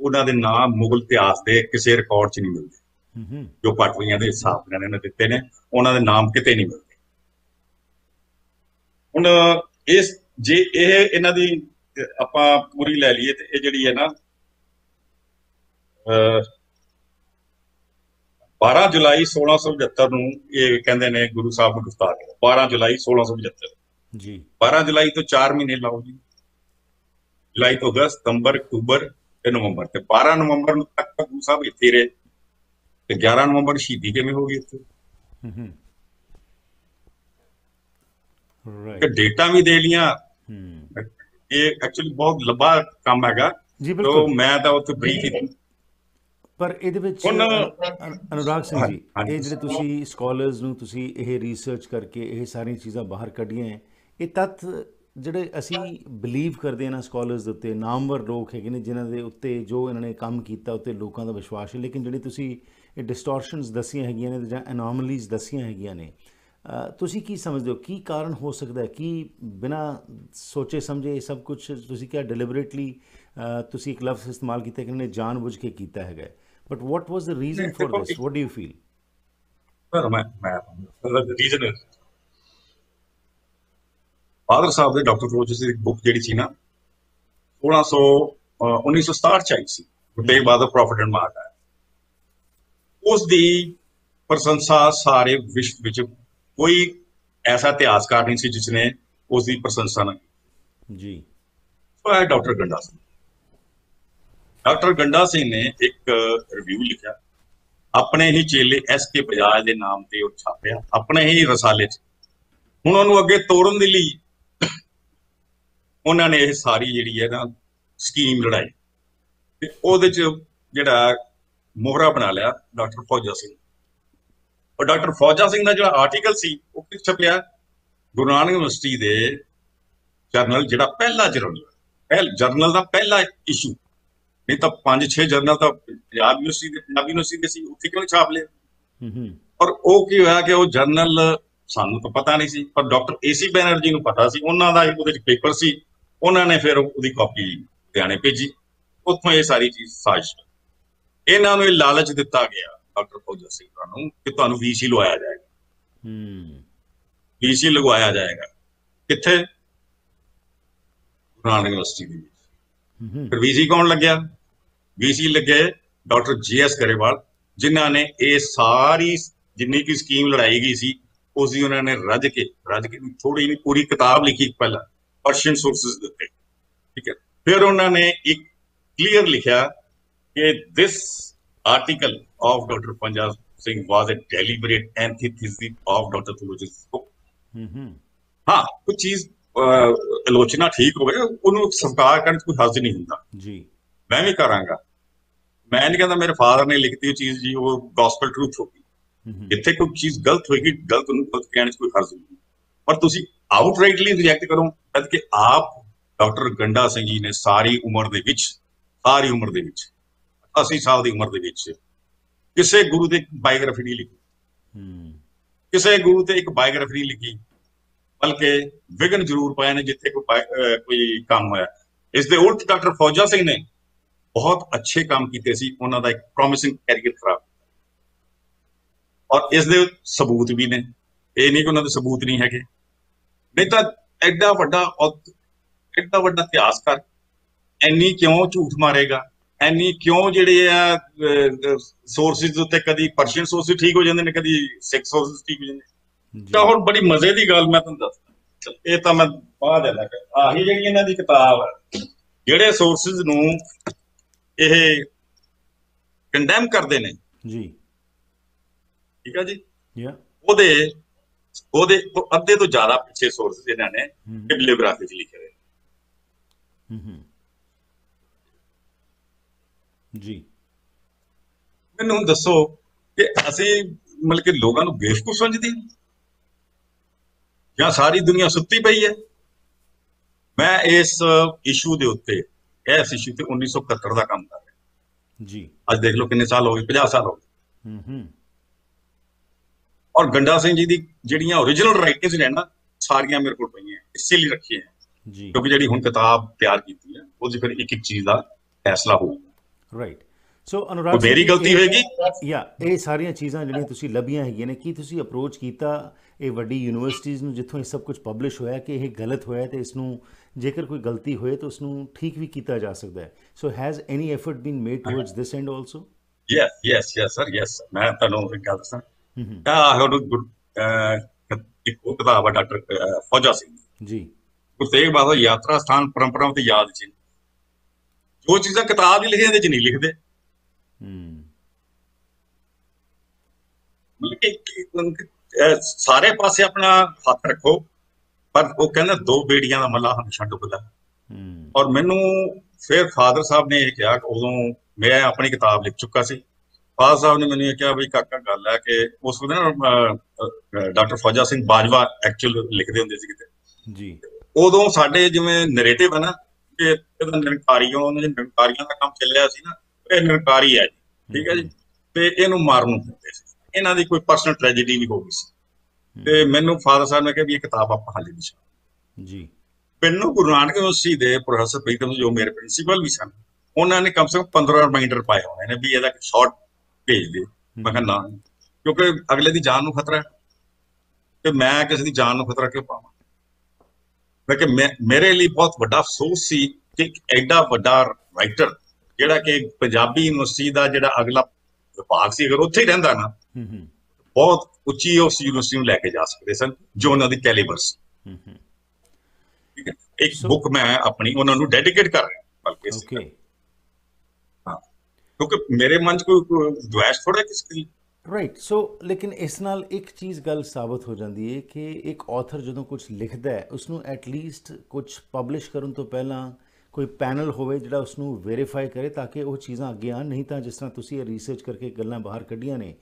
ਉਹਨਾਂ ਦੇ ਨਾਂ ਮੁਗਲ ਇਤਿਹਾਸ ਦੇ ਕਿਸੇ ਰਿਕਾਰਡ 'ਚ ਨਹੀਂ ਮਿਲਦੇ। ਜੋ ਪਟਵੀਆਂ ਦੇ ਹਿਸਾਬ ਨਾਲ ਨੇ ਦਿੱਤੇ ਨੇ ਉਹਨਾਂ ਦੇ ਨਾਮ ਕਿਤੇ ਨਹੀਂ ਮਿਲਦੇ। ਹੁਣ ਇਸ ਜੇ ਇਹ ਇਹਨਾਂ ਦੀ ਆਪਾਂ ਪੂਰੀ ਲੈ ਲਈਏ ਤੇ ਇਹ ਜਿਹੜੀ ਹੈ ਨਾ ਅਹ, 12 ਜੁਲਾਈ 1675 ਨੂੰ ਇਹ ਕਹਿੰਦੇ ਨੇ ਗੁਰੂ ਸਾਹਿਬ ਨੂੰ ਗ੍ਰਿਫਤਾਰ ਕੀਤਾ। 12 ਜੁਲਾਈ 1675 ਜੀ। 12 ਜੁਲਾਈ ਤੋਂ 4 ਮਹੀਨੇ ਲਾਓ ਜੀ। ਜੁਲਾਈ ਤੋਂ ਅਗਸਤ ਸਤੰਬਰ ਅਕਤੂਬਰ ਤੇ ਨਵੰਬਰ। ਤੇ 12 ਨਵੰਬਰ ਨੂੰ ਤੱਕ ਗੁਰੂ ਸਾਹਿਬ ਇੱਥੇ ਰਹੇ। ਤੇ 11 ਨਵੰਬਰ ਸ਼ਹੀਦੀ ਕਿਵੇਂ ਹੋ ਗਈ ਇੱਥੇ ਹੂੰ ਹੂੰ। ਰਾਈਟ ਡੇਟਾ ਵੀ ਦੇ ਲੀਆਂ ਹੂੰ। ਇਹ ਐਕਚੁਅਲੀ ਬਹੁਤ ਲੰਬਾ ਕੰਮ ਹੈਗਾ। ਜੀ ਤੋ ਬਿਲਕੁਲ। ਮੈਂ ਤਾਂ ਉੱਥੇ ਬਰੀਫ ਪਰ ਇਹਦੇ ਵਿੱਚ ਅਨੁਰਾਗ ਸਿੰਘ ਜੀ। ਇਹ ਜਿਹੜੇ ਤੁਸੀਂ ਸਕਾਲਰਸ ਨੂੰ ਤੁਸੀਂ ਇਹ ਰਿਸਰਚ ਕਰਕੇ ਇਹ ਸਾਰੀਆਂ ਚੀਜ਼ਾਂ ਬਾਹਰ ਕੱਢੀਆਂ ਇਹ ਤੱਥ ਜਿਹੜੇ ਅਸੀਂ ਬਲੀਵ ਕਰਦੇ ਹਾਂ ਨਾ ਸਕਾਲਰਸ ਦੇ ਉੱਤੇ ਨਾਮਵਰ ਲੋਕ ਹੈਗੇ ਨੇ ਜਿਨ੍ਹਾਂ ਦੇ ਉੱਤੇ ਜੋ ਇਹਨਾਂ ਨੇ ਕੰਮ ਕੀਤਾ ਉੱਤੇ ਲੋਕਾਂ ਦਾ ਵਿਸ਼ਵਾਸ ਹੈ। ਲੇਕਿਨ ਜਿਹੜੀ ਤੁਸੀਂ ਇਹ ਡਿਸਟੋਰਸ਼ਨਸ ਦਸੀਆਂ ਹੈਗੀਆਂ ਨੇ ਜਾਂ ਐਨੋਮਲੀਜ਼ ਦਸੀਆਂ ਹੈਗੀਆਂ ਨੇ ਤੁਸੀਂ ਕੀ ਸਮਝਦੇ ਹੋ? ਕੀ ਕਾਰਨ ਹੋ ਸਕਦਾ ਹੈ? ਕਿ ਬਿਨਾ ਸੋਚੇ ਸਮਝੇ ਇਹ ਸਭ ਕੁਝ ਤੁਸੀਂ ਕਿਹਾ ਡੈਲੀਬਰੇਟਲੀ ਤੁਸੀਂ ਇੱਕ ਲਫ਼ਜ਼ ਇਸਤੇਮਾਲ ਕੀਤਾ ਕਿ ਇਹਨੇ ਜਾਣਬੁੱਝ ਕੇ ਕੀਤਾ ਹੈਗਾ but what was the reason for this what do you feel ਪਰ ਮੈਂ ਮੈਂ ਰੀਜ਼ਨ ਫਾਦਰ ਸਾਹਿਬ ਦੇ ਡਾਕਟਰ ਰੋਜਸ ਦੀ ਬੁੱਕ ਜਿਹੜੀ ਸੀ ਨਾ 1600 ਅਹ 1967 ਚ ਆਈ ਸੀ Guru Tegh Bahadur prophet and martyr ਉਸ ਦੀ ਪ੍ਰਸ਼ੰਸਾ ਸਾਰੇ ਵਿਸ਼ਵ ਵਿੱਚ ਕੋਈ ਐਸਾ ਇਤਿਹਾਸਕਾਰ ਨਹੀਂ ਸੀ ਜਿਸ ਨੇ ਉਸ ਦੀ ਪ੍ਰਸ਼ੰਸਾ ਨਾ ਕੀਤੀ। ਜੀ। ਉਹ ਹੈ ਡਾਕਟਰ ਗੰਡਾ ਸਿੰਘ। ਡਾਕਟਰ ਗੰਡਾ ਸਿੰਘ ਨੇ ਇੱਕ ਰਿਵਿਊ ਲਿਖਿਆ। ਆਪਣੇ ਹੀ ਚੇਲੇ ਐਸ ਕੇ ਬਜਾਜ ਦੇ ਨਾਮ ਤੇ ਉਹ ਛਾਪਿਆ। ਆਪਣੇ ਹੀ ਰਸਾਲੇ 'ਚ। ਹੁਣ ਉਹਨੂੰ ਅੱਗੇ ਤੋੜਨ ਦੇ ਲਈ ਉਹਨਾਂ ਨੇ ਇਹ ਸਾਰੀ ਜਿਹੜੀ ਹੈ ਨਾ ਸਕੀਮ ਲੜਾਈ। ਤੇ ਉਹਦੇ 'ਚ ਜਿਹੜਾ ਮੋਹਰਾ ਬਣਾ ਲਿਆ ਡਾਕਟਰ ਫੌਜਾ ਸਿੰਘ। ਉਹ ਡਾਕਟਰ ਫੌਜਾ ਸਿੰਘ ਦਾ ਜਿਹੜਾ ਆਰਟੀਕਲ ਸੀ ਉਹ ਕਿੱਥੇ ਛਪਿਆ ਗੁਰੂ ਨਾਨਕ ਯੂਨੀਵਰਸਿਟੀ ਦੇ ਜਰਨਲ ਜਿਹੜਾ ਪਹਿਲਾ ਜਰਨਲ ਪਹਿਲ ਜਰਨਲ ਦਾ ਪਹਿਲਾ ਇਸ਼ੂ ਨਹੀਂ ਤਾਂ ਪੰਜ ਛੇ ਜਰਨਲ ਤਾਂ ਪੰਜਾਬ ਯੂਨੀਵਰਸਿਟੀ ਦੇ ਪੰਜਾਬੀ ਯੂਨੀਵਰਸਿਟੀ ਦੇ ਸੀ ਉੱਥੇ ਕਿਉਂ ਛਾਪ ਲਏ ਹੂੰ ਹੂੰ। ਪਰ ਉਹ ਕੀ ਹੋਇਆ ਕਿ ਉਹ ਜਰਨਲ ਸਾਨੂੰ ਤਾਂ ਪਤਾ ਨਹੀਂ ਸੀ ਪਰ ਡਾਕਟਰ ਏਸੀ ਬੈਨਰਜੀ ਨੂੰ ਪਤਾ ਸੀ। ਉਹਨਾਂ ਦਾ ਉਹਦੇ ਚ ਪੇਪਰ ਸੀ। ਉਹਨਾਂ ਨੇ ਫਿਰ ਉਹਦੀ ਕਾਪੀ ਲੁਧਿਆਣੇ ਭੇਜੀ। ਉੱਥੋਂ ਇਹ ਸਾਰੀ ਚੀਜ਼ ਸਾਜ਼ਿਸ਼। ਇਹਨਾਂ ਨੂੰ ਇਹ ਲਾਲਚ ਦਿੱਤਾ ਗਿਆ ਡਾਕਟਰ ਫੌਜਾ ਸਿੰਘ ਨੂੰ ਕਿ ਤੁਹਾਨੂੰ ਵੀਸੀ ਲਵਾਇਆ ਜਾਏਗਾ। ਹੂੰ। ਵੀਸੀ ਲਗਵਾਇਆ ਜਾਏਗਾ। ਕਿੱਥੇ? ਗੁਰੂ ਨਾਨਕ ਯੂਨੀਵਰਸਿਟੀ ਦੇ ਵਿੱਚ। ਫਿਰ ਵੀਸੀ ਕੌਣ ਲੱਗਿਆ? ਵੀਸੀ ਲੱਗੇ ਡਾਕਟਰ ਜੀਐਸ ਗਰੇਵਾਲ ਜਿਨ੍ਹਾਂ ਨੇ ਇਹ ਸਾਰੀ ਜਿੰਨੀ ਕੀ ਸਕੀਮ ਲੜਾਈ ਗਈ ਸੀ ਉਸ ਦੀ ਉਹਨਾਂ ਨੇ ਰੱਜ ਕੇ ਰੱਜ ਕੇ ਥੋੜੀ ਨਹੀਂ ਪੂਰੀ ਕਿਤਾਬ ਲਿਖੀ ਪਹਿਲਾਂ ਪਰਸ਼ੀਅਨ ਸੋਰਸਸ ਦੇ ਉੱਤੇ। ਠੀਕ ਹੈ। ਫਿਰ ਉਹਨਾਂ ਨੇ ਇੱਕ ਕਲੀਅਰ ਲਿਖਿਆ ਕਿ this article of doctor Punjab Singh was a deliberate antithesis of doctor theologies ਹੂੰ ਹੂੰ ਹਾਂ ਕੁਝ ਚੀਜ਼ ਆਲੋਚਨਾ ਠੀਕ ਹੋਵੇ ਉਹਨੂੰ ਸਵੀਕਾਰ ਕਰਨ ਕੋਈ ਹਰਜ ਨਹੀਂ ਹੁੰਦਾ ਜੀ ਮੈਂ ਵੀ ਕਰਾਂਗਾ ਮੈਂ ਨਹੀਂ ਕਹਿੰਦਾ ਮੇਰੇ ਫਾਦਰ ਨੇ ਲਿਖਤੀ ਉਹ ਚੀਜ਼ ਜੀ ਉਹ ਗੋਸਪਲ ਟਰੂਥ ਹੋਗੀ ਜਿੱਥੇ ਕੋਈ ਚੀਜ਼ ਗਲਤ ਹੋਏਗੀ ਗਲਤ ਨੂੰ ਗਲਤ ਕਹਿਣ 'ਚ ਕੋਈ ਹਰਜ ਨਹੀਂ ਪਰ ਤੁਸੀਂ ਆਊਟਰਾਈਟਲੀ ਰਿਜੈਕਟ ਕਰੋ ਜਦ ਕਿ ਆਪ ਡਾਕਟਰ ਗੰਡਾ ਸਿੰਘ ਜੀ ਨੇ ਸਾਰੀ ਉਮਰ ਦੇ ਵਿੱਚ ਸਾਰੀ ਉਮਰ ਦੇ ਵਿੱਚ 80 ਸਾਲ ਦੀ ਉਮਰ ਦੇ ਵਿੱਚ ਕਿਸੇ ਗੁਰੂ ਦੀ ਬਾਇਓਗ੍ਰਾਫੀ ਨਹੀਂ ਲਿਖੀ। ਹੂੰ। ਕਿਸੇ ਗੁਰੂ ਤੇ ਇੱਕ ਬਾਇਓਗ੍ਰਾਫੀ ਨਹੀਂ ਲਿਖੀ ਬਲਕਿ ਵਿਗਨ ਜ਼ਰੂਰ ਪਾਏ ਨੇ ਜਿੱਥੇ ਕੋਈ ਕੋਈ ਕੰਮ ਹੋਇਆ। ਇਸ ਦੇ ਉਲਟ ਡਾਕਟਰ ਫੌਜਾ ਸਿੰਘ ਨੇ ਬਹੁਤ ਅੱਛੇ ਕੰਮ ਕੀਤੇ ਸੀ ਉਹਨਾਂ ਦਾ ਇੱਕ ਪ੍ਰੋਮਿਸਿੰਗ ਕੈਰੀਅਰ ਖਰਾਬ ਔਰ ਇਸ ਦੇ ਸਬੂਤ ਵੀ ਨੇ। ਇਹ ਨਹੀਂ ਕਿ ਉਹਨਾਂ ਦੇ ਸਬੂਤ ਨਹੀਂ ਹੈਗੇ। ਨਹੀਂ ਤਾਂ ਐਡਾ ਵੱਡਾ ਐਡਾ ਵੱਡਾ ਇਤਿਹਾਸਕਾਰ ਐਨੀ ਕਿਉਂ ਝੂਠ ਮਾਰੇਗਾ? ਐਨੀ ਕਿਉਂ ਜਿਹੜੇ ਆ ਸੋਰਸਿਸ ਉੱਤੇ ਕਦੀ ਪਰਸ਼ੀਅਨ ਸੋਰਸਿਸ ਠੀਕ ਹੋ ਜਾਂਦੇ ਨੇ ਕਦੀ ਸਿੱਖ ਸੋਰਸਿਸ ਠੀਕ ਹੋ ਜਾਂਦੇ ਤਾਂ ਹੁਣ ਬੜੀ ਮਜ਼ੇ ਦੀ ਗੱਲ ਮੈਂ ਤੁਹਾਨੂੰ ਦੱਸਦਾ। ਇਹ ਤਾਂ ਮੈਂ ਬਾਅਦ ਲੈ ਕੇ ਆਹੀ ਜਿਹੜੀ ਇਹਨਾਂ ਦੀ ਕਿਤਾਬ ਹੈ ਜਿਹੜੇ ਸੋਰਸਿਸ ਨੂੰ ਇਹ ਕੰਡੈਮ ਕਰਦੇ ਨੇ। ਜੀ। ਠੀਕ ਹੈ ਜੀ? ਯਾ ਉਹਦੇ ਉਹਦੇ ਅੱਧੇ ਤੋਂ ਜ਼ਿਆਦਾ ਪਿੱਛੇ ਸੋਰਸਿਸ ਇਹਨਾਂ ਨੇ ਹੂੰ। ਬਿਬਲੀਓਗ੍ਰਾਫੀ 'ਚ ਲਿਖੇ ਹੋਏ। ਹੂੰ ਹੂੰ। ਜੀ। ਮੈਨੂੰ ਦੱਸੋ ਕਿ ਅਸੀਂ ਮਤਲਬ ਕਿ ਲੋਕਾਂ ਨੂੰ ਬੇਵਕੂਫ ਸਮਝਦੇ ਹਾਂ? ਜਾਂ ਸਾਰੀ ਦੁਨੀਆ ਸੁੱਤੀ ਪਈ ਹੈ? ਮੈਂ ਇਸ ਇਸ਼ੂ ਦੇ ਉੱਤੇ ਇਸ ਇਸ਼ੂ ਤੇ 1971 ਦਾ ਕੰਮ ਕਰ ਰਿਹਾ। ਜੀ। ਅੱਜ ਦੇਖ ਲਓ ਕਿੰਨੇ ਸਾਲ ਹੋ ਗਏ 50 ਸਾਲ ਹੋ ਗਏ। ਹੂੰ ਹੂੰ। ਔਰ ਗੰਡਾ ਸਿੰਘ ਜੀ ਦੀ ਜਿਹੜੀਆਂ origignal ਰਾਈਟਿੰਗਸ ਨੇ ਨਾ ਸਾਰੀਆਂ ਮੇਰੇ ਕੋਲ ਪਈਆਂ ਇਸੇ ਲਈ ਰੱਖੀਆਂ। ਜੀ। ਕਿਉਂਕਿ ਜਿਹੜੀ ਹੁਣ ਕਿਤਾਬ ਤਿਆਰ ਕੀਤੀ ਹੈ ਉਹਦੀ ਫਿਰ ਇੱਕ ਇੱਕ ਚੀਜ਼ ਦਾ ਫੈਸਲਾ ਹੋਊਗਾ। ਰਾਈਟ ਸੋ ਅਨੁਰਾਗ ਮੇਰੀ ਜੀ, ਗਲਤੀ ਹੋਏਗੀ ਯਾ ਇਹ ਸਾਰੀਆਂ ਚੀਜ਼ਾਂ ਜਿਹੜੀਆਂ ਤੁਸੀਂ ਲੱਭੀਆਂ ਹੈਗੀਆਂ ਨੇ ਕੀ ਤੁਸੀਂ ਅਪਰੋਚ ਕੀਤਾ ਇਹ ਵੱਡੀ ਯੂਨੀਵਰਸਿਟੀਜ਼ ਨੂੰ ਜਿੱਥੋਂ ਇਹ ਸਭ ਕੁਝ ਪਬਲਿਸ਼ ਹੋਇਆ ਕਿ ਇਹ ਗਲਤ ਹੋਇਆ ਤੇ ਇਸ ਨੂੰ ਜੇਕਰ ਕੋਈ ਗਲਤੀ ਹੋਏ ਤਾਂ ਉਸ ਨੂੰ ਠੀਕ ਵੀ ਕੀਤਾ ਜਾ ਸਕਦਾ ਹੈ so has any effort been made towards this and also yes yes yes sir yes ਮੈਂ ਤੁਹਾਨੂੰ ਇੱਕ ਗੱਲ ਦੱਸਾਂ ਆ ਹੁਣ ਇੱਕ ਉਹ ਕਿਤਾਬ ਆ ਡਾਕਟਰ ਫੌਜਾ ਸਿੰਘ। ਜੀ ਗੁਰੂ ਤੇਗ ਬਹਾਦਰ ਯਾਤਰਾ ਸਥਾਨ ਪਰੰਪਰਾਵਾਂ ਤੇ ਯਾਦ ਚ ਜੋ ਚੀਜ਼ਾਂ ਕਿਤਾਬ ਹੀ ਲਿਖੀਆਂ ਇਹਦੇ ਚ ਨਹੀਂ ਲਿਖਦੇ। ਹੂੰ। ਮਤਲਬ ਕਿ- ਸਾਰੇ ਪਾਸੇ ਆਪਣਾ ਹੱਥ ਰੱਖੋ ਪਰ ਉਹ ਕਹਿੰਦਾ ਦੋ ਬੇੜੀਆਂ ਦਾ ਮੱਲਾ ਹਮੇਸ਼ਾ ਡੁੱਬਦਾ। ਹੂੰ। ਔਰ ਮੈਨੂੰ ਫਿਰ ਫਾਦਰ ਸਾਹਿਬ ਨੇ ਇਹ ਕਿਹਾ ਕਿ ਉਦੋਂ ਮੈਂ ਆਪਣੀ ਕਿਤਾਬ ਲਿਖ ਚੁੱਕਾ ਸੀ। ਫਾਦਰ ਸਾਹਿਬ ਨੇ ਮੈਨੂੰ ਇਹ ਕਿਹਾ ਵੀ ਕਾਕਾ ਗੱਲ ਹੈ ਕਿ ਉਸ ਵੇਲੇ ਨਾ ਡਾਕਟਰ ਫੌਜਾ ਸਿੰਘ ਬਾਜਵਾ ਐਕਚੁਅਲ ਲਿਖਦੇ ਹੁੰਦੇ ਸੀ ਕਿਤੇ। ਜੀ। ਉਦੋਂ ਸਾਡੇ ਜਿਵੇਂ ਨੈਰੇਟਿਵ ਹੈ ਨਾ ਕਿ ਇਹਦਾ ਨਿਰੰਕਾਰੀ ਉਹਨਾਂ ਦੇ ਨਿਰੰਕਾਰੀਆਂ ਦਾ ਕੰਮ ਚੱਲਿਆ ਸੀ ਨਾ ਇਹ ਨਿਰੰਕਾਰੀ ਹੈ ਜੀ ਠੀਕ ਹੈ ਜੀ। ਤੇ ਇਹਨੂੰ ਮਾਰਨ ਨੂੰ ਫਿਰਦੇ ਸੀ। ਇਹਨਾਂ ਦੀ ਕੋਈ ਪਰਸਨਲ ਟ੍ਰੈਜੇਡੀ ਵੀ ਹੋ ਗਈ ਸੀ। ਤੇ ਮੈਨੂੰ ਫਾਦਰ ਸਾਹਿਬ ਨੇ ਕਿਹਾ ਵੀ ਇਹ ਕਿਤਾਬ ਆਪਾਂ ਹਾਲੇ ਨਹੀਂ ਛਾਪਣੀ ਜੀ। ਮੈਨੂੰ ਗੁਰੂ ਨਾਨਕ ਯੂਨੀਵਰਸਿਟੀ ਦੇ ਪ੍ਰੋਫੈਸਰ ਪ੍ਰੀਤਮ ਜੋ ਮੇਰੇ ਪ੍ਰਿੰਸੀਪਲ ਵੀ ਸਨ। ਉਹਨਾਂ ਨੇ ਕਮ ਸੇ ਕਮ 15 ਰਿਮਾਈਂਡਰ ਪਾਏ ਹੋਣੇ ਨੇ ਵੀ ਇਹਦਾ ਸ਼ਾਰਟ ਭੇਜ ਦੇ ਮੈਂ ਕਿਹਾ ਨਾ ਕਿਉਂਕਿ ਅਗਲੇ ਦੀ ਜਾਨ ਨੂੰ ਖਤਰਾ ਹੈ। ਤੇ ਮੈਂ ਕਿਸੇ ਦੀ ਜਾਨ ਨੂੰ ਖਤਰਾ ਕਿਉਂ ਪਾਵਾਂ? ਮੈਂ ਕਿ ਮੇਰੇ ਲਈ ਬਹੁਤ ਵੱਡਾ ਅਫਸੋਸ ਸੀ ਕਿ ਇੱਕ ਐਡਾ ਵੱਡਾ ਰਾਈਟਰ ਜਿਹੜਾ ਕਿ ਪੰਜਾਬੀ ਯੂਨੀਵਰਸਿਟੀ ਦਾ ਜਿਹੜਾ ਅਗਲਾ ਵਿਭਾਗ ਸੀ ਅਗਰ ਉੱਥੇ ਹੀ ਰਹਿੰਦਾ ਨਾ ਬਹੁਤ ਉੱਚੀ ਉਸ ਯੂਨੀਵਰਸਿਟੀ ਨੂੰ ਲੈ ਕੇ ਜਾ ਸਕਦੇ ਸਨ ਜੋ ਉਹਨਾਂ ਦੀ ਕੈਲੀਬਰ ਸੀ। ਇੱਕ ਬੁੱਕ ਮੈਂ ਆਪਣੀ ਉਹਨਾਂ ਨੂੰ ਡੈਡੀਕੇਟ ਕਰ ਰਿਹਾ ਬਲਕਿ ਓਕੇ ਹਾਂ। ਕਿਉਂਕਿ ਮੇਰੇ ਮਨ 'ਚ ਕੋਈ ਦੁਆਸ਼ ਥੋੜਾ ਕਿਸ ਰਾਈਟ ਸੋ ਲੇਕਿਨ ਇਸ ਨਾਲ ਇੱਕ ਚੀਜ਼ ਗੱਲ ਸਾਬਤ ਹੋ ਜਾਂਦੀ ਹੈ ਕਿ ਇੱਕ ਆਥਰ ਜਦੋਂ ਕੁਝ ਲਿਖਦਾ ਹੈ ਉਸ ਨੂੰ ਐਟ ਲੀਸਟ ਕੁਝ ਪਬਲਿਸ਼ ਕਰਨ ਤੋਂ ਪਹਿਲਾਂ ਕੋਈ ਪੈਨਲ ਹੋਵੇ ਜਿਹੜਾ ਉਸ ਨੂੰ ਵੈਰੀਫਾਈ ਕਰੇ ਤਾਂ ਕਿ ਉਹ ਚੀਜ਼ਾਂ ਅੱਗੇ ਆਣ ਨਹੀਂ ਤਾਂ ਜਿਸ ਤਰ੍ਹਾਂ ਤੁਸੀਂ ਇਹ ਰਿਸਰਚ ਕਰਕੇ ਗੱਲਾਂ ਬਾਹਰ ਕੱਢੀਆਂ ਨੇ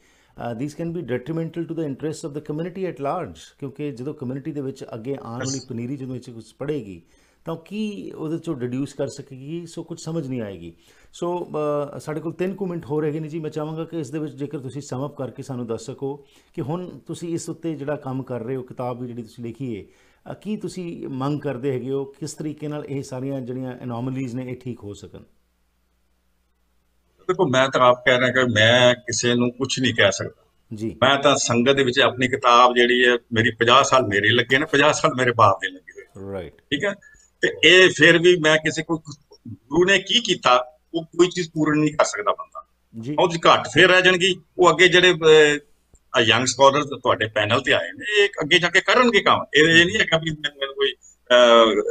these can be detrimental to the interest of the community at large ਕਿਉਂਕਿ ਜਦੋਂ ਕਮਿਊਨਿਟੀ ਦੇ ਵਿੱਚ ਅੱਗੇ ਆਉਣ ਵਾਲੀ ਪਨੀਰੀ ਜਦੋਂ ਇਹ 'ਚ ਕੁਝ ਪੜੇਗੀ ਤਾਂ ਕੀ ਉਹਦੇ ਚੋਂ ਡਿਡਿਊਸ ਕਰ ਸਕੇਗੀ? ਸੋ ਕੁਝ ਸਮਝ ਨਹੀਂ ਆਏਗੀ। ਸੋ ਸਾਡੇ ਕੋਲ 3 ਕੁ ਮਿੰਟ ਹੋ ਰਹੇ ਨੇ ਜੀ। ਮੈਂ ਚਾਹਾਂਗਾ ਕਿ ਇਸ ਦੇ ਵਿੱਚ ਜੇਕਰ ਤੁਸੀਂ ਸਮ ਅਪ ਕਰਕੇ ਸਾਨੂੰ ਦੱਸ ਸਕੋ ਕਿ ਹੁਣ ਤੁਸੀਂ ਇਸ ਉੱਤੇ ਜਿਹੜਾ ਕੰਮ ਕਰ ਰਹੇ ਹੋ ਕਿਤਾਬ ਵੀ ਜਿਹੜੀ ਤੁਸੀਂ ਲਿਖੀ ਹੈ ਕੀ ਤੁਸੀਂ ਮੰਗ ਕਰਦੇ ਹੈਗੇ ਹੋ? ਕਿਸ ਤਰੀਕੇ ਨਾਲ ਇਹ ਸਾਰੀਆਂ ਜਿਹੜੀਆਂ ਐਨੋਮਲੀਜ਼ ਨੇ ਇਹ ਠੀਕ ਹੋ ਸਕਣ? ਦੇਖੋ ਮੈਂ ਤਾਂ ਆਪ ਕਹਿ ਰਿਹਾ ਕਿ ਮੈਂ ਕਿਸੇ ਨੂੰ ਕੁਝ ਨਹੀਂ ਕਹਿ ਸਕਦਾ। ਜੀ। ਮੈਂ ਤਾਂ ਸੰਗਤ ਦੇ ਵਿੱਚ ਆਪਣੀ ਕਿਤਾਬ ਜਿਹੜੀ ਹੈ ਮੇਰੀ 50 ਸਾਲ ਮੇਰੇ ਲੱਗੇ ਨੇ 50 ਸਾਲ ਮੇਰੇ ਬਾਪ ਦੇ ਲੱਗੇ ਹੋਏ। ਰਾਈਟ ਠੀਕ ਹੈ? ਤੇ ਇਹ ਫਿਰ ਵੀ ਮੈਂ ਕਿਸੇ ਕੋਈ ਗੁਰੂ ਨੇ ਕੀ ਕੀਤਾ ਉਹ ਕੋਈ ਚੀਜ਼ ਪੂਰਨ ਨਹੀਂ ਕਰ ਸਕਦਾ ਬੰਦਾ। ਜੀ। ਉਹ ਜੀ ਘੱਟ ਫੇਰ ਰਹਿ ਜਾਣਗੀ ਉਹ ਅੱਗੇ ਜਿਹੜੇ ਆ ਯੰਗ ਸਕਾਲਰਸ ਤੁਹਾਡੇ ਪੈਨਲ ਤੇ ਆਏ ਨੇ ਇਹ ਅੱਗੇ ਜਾ ਕੇ ਕਰਨਗੇ ਕੰਮ। ਇਹ ਨਹੀਂ ਹੈਗਾ ਵੀ ਮੈਨੂੰ ਮੈਨੂੰ ਕੋਈ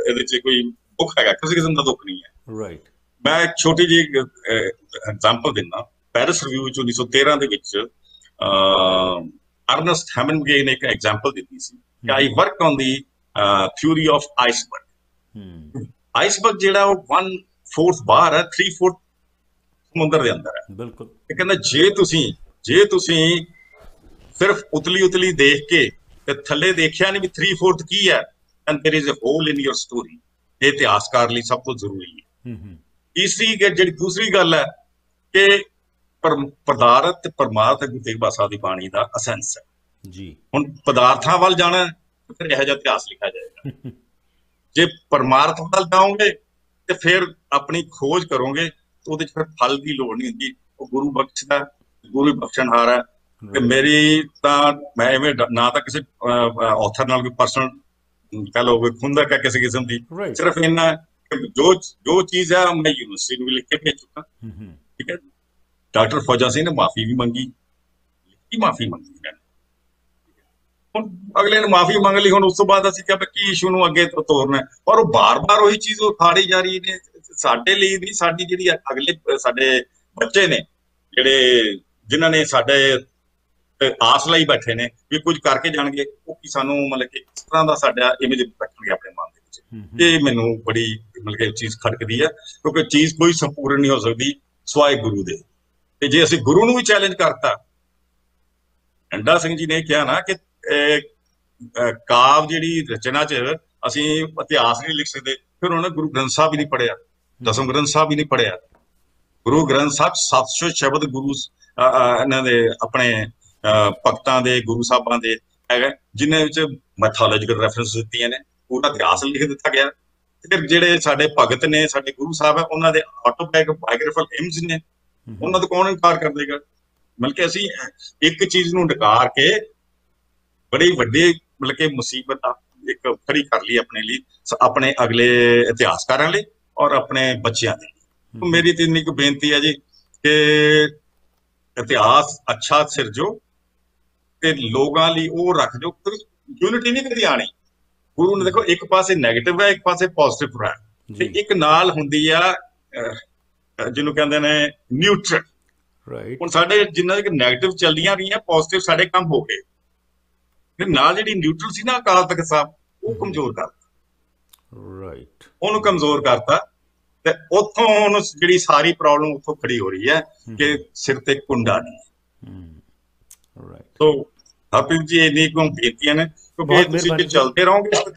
ਇਹਦੇ 'ਚ ਕੋਈ ਦੁੱਖ ਹੈਗਾ ਕਿਸੇ ਕਿਸਮ ਦਾ ਦੁੱਖ ਨਹੀਂ ਹੈ। ਰਾਈਟ ਮੈਂ ਇੱਕ ਛੋਟੀ ਜਿਹੀ ਐਗਜ਼ਾਮਪਲ ਦਿੰਦਾ। ਪੈਰਿਸ ਰਿਵਿਊ ਵਿੱਚ 1913 ਦੇ ਵਿੱਚ ਅਰਨਸਟ ਹੈਮਨਗੇ ਨੇ ਇੱਕ ਐਗਜ਼ਾਮਪਲ ਦਿੱਤੀ ਸੀ ਕਿ I work on the theory of iceberg iceberg ਜਿਹੜਾ ਉਹ 1/4 ਬਾਹਰ ਹੈ 3/4 ਸਮੁੰਦਰ ਦੇ ਅੰਦਰ ਹੈ ਬਿਲਕੁਲ ਇਹ ਕਹਿੰਦਾ ਜੇ ਤੁਸੀਂ ਜੇ ਤੁਸੀਂ ਸਿਰਫ ਉਤਲੀ ਉਤਲੀ ਦੇਖ ਕੇ ਤੇ ਥੱਲੇ ਦੇਖਿਆ ਨਹੀਂ ਵੀ 3/4 ਕੀ ਹੈ and there is a hole in your story ਇਹ ਇਤਿਹਾਸਕਾਰ ਲਈ ਸਭ ਤੋਂ ਜ਼ਰੂਰੀ ਹੈ ਹੂੰ ਹੂੰ ਤੀਸਰੀ ਗੱਲ ਜਿਹੜੀ ਦੂਸਰੀ ਗੱਲ ਹੈ ਕਿ ਪਰ- ਪਦਾਰਥ ਤੇ ਪਰਮਾਰਥ ਗੁਰੂ ਤੇਗ ਬਹਾਦਰ ਸਾਹਿਬ ਦੀ ਬਾਣੀ ਦਾ ਅਸੈਂਸ ਹੈ ਜੀ ਹੁਣ ਪਦਾਰਥਾਂ ਵੱਲ ਜਾਣਾ ਹੈ, ਤਾਂ ਫਿਰ ਇਹੋ ਜਿਹਾ ਇਤਿਹਾਸ ਲਿਖਿਆ ਜਾਏਗਾ [laughs] ਜੇ ਪਰਮਾਰਥ ਵੱਲ ਜਾਓਗੇ ਤੇ ਫਿਰ ਆਪਣੀ ਖੋਜ ਕਰੋਗੇ ਤਾਂ ਉਹਦੇ ਚ ਫਿਰ ਫਲ ਦੀ ਲੋੜ ਨਹੀਂ ਹੁੰਦੀ। ਉਹ ਗੁਰੂ ਬਖਸ਼ਦਾ ਗੁਰੂ ਬਖਸ਼ਣਹਾਰ ਹੈ। ਤੇ ਮੇਰੀ ਤਾਂ ਮੈਂ ਐਵੇਂ ਨਾ ਤਾਂ ਕਿਸੇ ਆਥਰ ਨਾਲ ਕੋਈ ਪਰਸਨਲ ਕਹ ਲਓ ਕੋਈ ਖੁੰਦਕ ਹੈ ਕਿਸੇ ਕਿਸਮ ਦੀ। ਸਿਰਫ ਕਿ ਜੋ ਜੋ ਚੀਜ਼ ਹੈ ਮੈਂ ਯੂਨੀਵਰਸਿਟੀ ਨੂੰ ਲਿਖ ਕੇ ਭੇਜ ਚੁੱਕਾ ਠੀਕ ਹੈ? ਡਾਕਟਰ ਫੌਜਾ ਸਿੰਘ ਨੇ ਮਾਫੀ ਵੀ ਮੰਗੀ। ਕੀ ਮਾਫੀ ਮੰਗੀ ਇਹਨਾਂ ਹੁਣ ਅਗਲੇ ਨੇ ਮਾਫੀ ਮੰਗ ਲਈ ਹੁਣ ਉਸ ਤੋਂ ਬਾਅਦ ਅਸੀਂ ਕਿਹਾ ਵੀ ਕੀ ਇਸ਼ੂ ਨੂੰ ਅੱਗੇ ਤੋਰਨਾ। ਔਰ ਉਹ ਬਾਰ-ਬਾਰ ਉਹੀ ਚੀਜ਼ ਉਹ ਖਾੜੀ ਜਾ ਰਹੀ ਨੇ ਸਾਡੇ ਲਈ ਨਹੀਂ ਸਾਡੀ ਜਿਹੜੀ ਅਗਲੇ ਸਾਡੇ ਬੱਚੇ ਨੇ ਜਿਹੜੇ ਜਿਨ੍ਹਾਂ ਨੇ ਸਾਡੇ ਆਸ ਲਈ ਬੈਠੇ ਨੇ ਵੀ ਕੁਝ ਕਰਕੇ ਜਾਣਗੇ ਉਹ ਕੀ ਸਾਨੂੰ ਮਤਲਬ ਕਿ ਇਸ ਤਰ੍ਹਾਂ ਦਾ ਸਾਡਾ ਇਮੇਜ ਰੱਖਣਗੇ ਆਪਣੇ ਮਨ ਦੇ ਵਿੱਚ। ਇਹ ਮੈਨੂੰ ਬੜੀ ਮਤਲਬ ਕਿ ਚੀਜ਼ ਖੜਕਦੀ ਹੈ ਕਿਉਂਕਿ ਚੀਜ਼ ਕੋਈ ਸੰਪੂਰਨ ਨਹੀਂ ਹੋ ਸਕਦੀ ਸਵਾਏ ਗੁਰੂ ਦੇ। ਤੇ ਜੇ ਅਸੀਂ ਗੁਰੂ ਨੂੰ ਵੀ ਚੈਲੰਜ ਕਰਤਾ ਅੰਡਾ ਸਿੰਘ ਜੀ ਨੇ ਕਿਹਾ ਨਾ ਕਿ ਕਾਵ ਜਿਹੜੀ ਰਚਨਾ 'ਚ ਅਸੀਂ ਇਤਿਹਾਸ ਨਹੀਂ ਲਿਖ ਸਕਦੇ। ਫਿਰ ਉਹਨਾਂ ਨੇ ਗੁਰੂ ਗ੍ਰੰਥ ਸਾਹਿਬ ਹੀ ਨਹੀਂ ਪੜਿਆ ਦਸਮ ਗ੍ਰੰਥ ਸਾਹਿਬ ਹੀ ਨਹੀਂ ਪੜਿਆ ਗੁਰੂ ਗ੍ਰੰਥ ਸਾਹਿਬ 700 ਸ਼ਬਦ ਗੁਰੂ ਇਹਨਾਂ ਦੇ ਆਪਣੇ ਭਗਤਾਂ ਦੇ ਗੁਰੂ ਸਾਹਿਬਾਂ ਦੇ ਹੈਗਾ ਜਿਨ੍ਹਾਂ ਵਿੱਚ ਮੈਥੋਲੋਜੀਕਲ ਰੈਫਰੈਂਸ ਦਿੱਤੀਆਂ ਨੇ ਪੂਰਾ ਇਤਿਹਾਸ ਲਿਖ ਦਿੱਤਾ ਗਿਆ। ਫਿਰ ਜਿਹੜੇ ਸਾਡੇ ਭਗਤ ਨੇ ਸਾਡੇ ਗੁਰੂ ਸਾਹਿਬ ਹੈ ਉਹਨਾਂ ਦੇ ਆਟੋਬਾਇਓਗ੍ਰਾਫਿਕਲ ਹਿਮਸ ਨੇ। ਉਹਨਾਂ ਤੋਂ ਕੌਣ ਇਨਕਾਰ ਕਰ ਦੇਗਾ? ਮਤਲਬ ਕਿ ਅਸੀਂ ਇੱਕ ਚੀਜ਼ ਨੂੰ ਡਕਾਰ ਕੇ ਬੜੀ ਵੱਡੀ ਮਤਲਬ ਕਿ ਮੁਸੀਬਤ ਆ ਇੱਕ ਖੜੀ ਕਰ ਲਈ ਆਪਣੇ ਲਈ ਆਪਣੇ ਅਗਲੇ ਇਤਿਹਾਸਕਾਰਾਂ ਲਈ ਔਰ ਆਪਣੇ ਬੱਚਿਆਂ ਲਈ। ਮੇਰੀ ਤੇ ਇੰਨੀ ਕੁ ਬੇਨਤੀ ਹੈ ਜੀ ਕਿ ਇਤਿਹਾਸ ਅੱਛਾ ਸਿਰਜੋ ਤੇ ਲੋਕਾਂ ਲਈ ਉਹ ਰੱਖ ਜੋ ਯੂਨਿਟੀ ਨਹੀਂ ਕਦੀ ਆਣੀ ਗੁਰੂ ਨੇ ਦੇਖੋ ਇੱਕ ਪਾਸੇ 네ਗੇਟਿਵ ਹੈ ਇੱਕ ਪਾਸੇ ਪੋਜ਼ਿਟਿਵ ਹੈ। ਤੇ ਇੱਕ ਨਾਲ ਹੁੰਦੀ ਆ ਜਿਹਨੂੰ ਕਹਿੰਦੇ ਨੇ ਨਿਊਟਰਲ ਰਾਈਟ ਹੁਣ ਸਾਡੇ ਜਿੰਨਾ ਕਿ 네ਗੇਟਿਵ ਚੱਲਦੀਆਂ ਰਹੀਆਂ ਪੋਜ਼ਿਟਿਵ ਸਾਡੇ ਕੰਮ ਹੋ ਗਏ। ਫਿਰ ਨਾਲ ਜਿਹੜੀ ਨਿਊਟਰਲ ਸੀ ਨਾ ਅਕਾਲ ਤਖਤ ਸਾਹਿਬ ਉਹ ਕਮਜ਼ੋਰ ਕਰ ਰਾਈਟ ਉਹਨੂੰ ਕਮਜ਼ੋਰ ਕਰਤਾ ਤੇ ਉੱਥੋਂ ਉਹਨੂੰ ਜਿਹੜੀ ਸਾਰੀ ਪ੍ਰੋਬਲਮ ਉੱਥੋਂ ਖੜੀ ਹੋ ਰਹੀ ਹੈ ਕਿ ਸਿਰ ਤੇ ਕੁੰਡਾ ਨਹੀਂ ਰਾਈਟ ਸੋ ਹਰਪ੍ਰੀਤ ਜੀ ਇੰਨੀ ਕੁ ਬੇਨਤੀਆਂ ਨੇ ਕਿਉਂਕਿ ਬਹੁਤ ਤੁਸੀਂ ਮਿਹਰਬਾਨੀ ਜੇ। ਚੱਲਦੇ ਰਹੋਗੇ।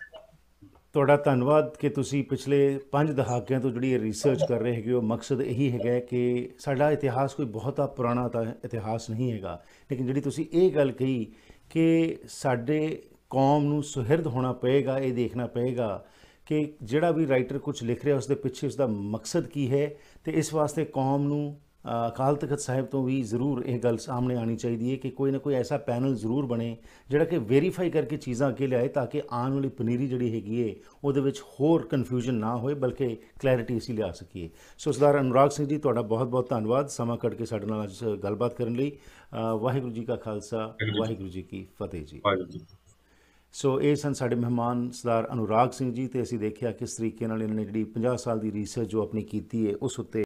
ਤੁਹਾਡਾ ਧੰਨਵਾਦ ਕਿ ਤੁਸੀਂ ਪਿਛਲੇ 5 ਦਹਾਕਿਆਂ ਤੋਂ ਜਿਹੜੀ ਰਿਸਰਚ ਕਰ ਰਹੇ ਹੈਗੇ ਹੋ ਮਕਸਦ ਇਹੀ ਹੈਗਾ ਕਿ ਸਾਡਾ ਇਤਿਹਾਸ ਕੋਈ ਬਹੁਤਾ ਪੁਰਾਣਾ ਤਾਂ ਇਤਿਹਾਸ ਨਹੀਂ ਹੈਗਾ ਲੇਕਿਨ ਜਿਹੜੀ ਤੁਸੀਂ ਇਹ ਗੱਲ ਕਹੀ ਕਿ ਸਾਡੇ ਕੌਮ ਨੂੰ ਸੁਹਿਰਦ ਹੋਣਾ ਪਏਗਾ, ਇਹ ਦੇਖਣਾ ਪਏਗਾ ਕਿ ਜਿਹੜਾ ਵੀ ਰਾਈਟਰ ਕੁਝ ਲਿਖ ਰਿਹਾ ਉਸ ਦੇ ਪਿੱਛੇ ਉਸ ਦਾ ਮਕਸਦ ਕੀ ਹੈ ਤੇ ਇਸ ਵਾਸਤੇ ਕੌਮ ਨੂੰ ਅਕਾਲ ਤਖਤ ਸਾਹਿਬ ਤੋਂ ਵੀ ਜ਼ਰੂਰ ਇਹ ਗੱਲ ਸਾਹਮਣੇ ਆਣੀ ਚਾਹੀਦੀ ਹੈ ਕਿ ਕੋਈ ਨਾ ਕੋਈ ਐਸਾ ਪੈਨਲ ਜ਼ਰੂਰ ਬਣੇ ਜਿਹੜਾ ਕਿ ਵੈਰੀਫਾਈ ਕਰਕੇ ਚੀਜ਼ਾਂ ਅੱਗੇ ਲਿਆਏ ਤਾਂ ਕਿ ਆਉਣ ਵਾਲੀ ਪਨੀਰੀ ਜਿਹੜੀ ਹੈਗੀ ਹੈ ਉਹਦੇ ਵਿੱਚ ਹੋਰ ਕਨਫਿਊਜ਼ਨ ਨਾ ਹੋਏ ਬਲਕਿ ਕਲੈਰਿਟੀ ਅਸੀਂ ਲਿਆ ਸਕੀਏ। ਸੋ ਸਰਦਾਰ ਅਨੁਰਾਗ ਸਿੰਘ ਜੀ ਤੁਹਾਡਾ ਬਹੁਤ ਬਹੁਤ ਧੰਨਵਾਦ। ਸਮਾਂ ਕੱਢ ਕੇ ਸਾਡੇ ਨਾਲ ਅੱਜ ਗੱਲਬਾਤ ਕਰਨ ਲਈ। ਵਾਹਿਗੁਰੂ ਜੀ ਕਾ ਖਾਲਸਾ ਵਾਹਿਗੁਰੂ ਜੀ ਕੀ ਫਤਿਹ ਜੀ। ਸੋ ਇਹ ਸਨ ਸਾਡੇ ਮਹਿਮਾਨ ਸਰਦਾਰ ਅਨੁਰਾਗ ਸਿੰਘ ਜੀ ਤੇ ਅਸੀਂ ਦੇਖਿਆ ਕਿਸ ਤਰੀਕੇ ਨਾਲ ਇਹਨਾਂ ਨੇ ਜਿਹੜੀ 50 ਸਾਲ ਦੀ ਰਿਸਰਚ ਜੋ ਆਪਣੀ ਕੀਤੀ ਹੈ ਉਸ ਉੱਤੇ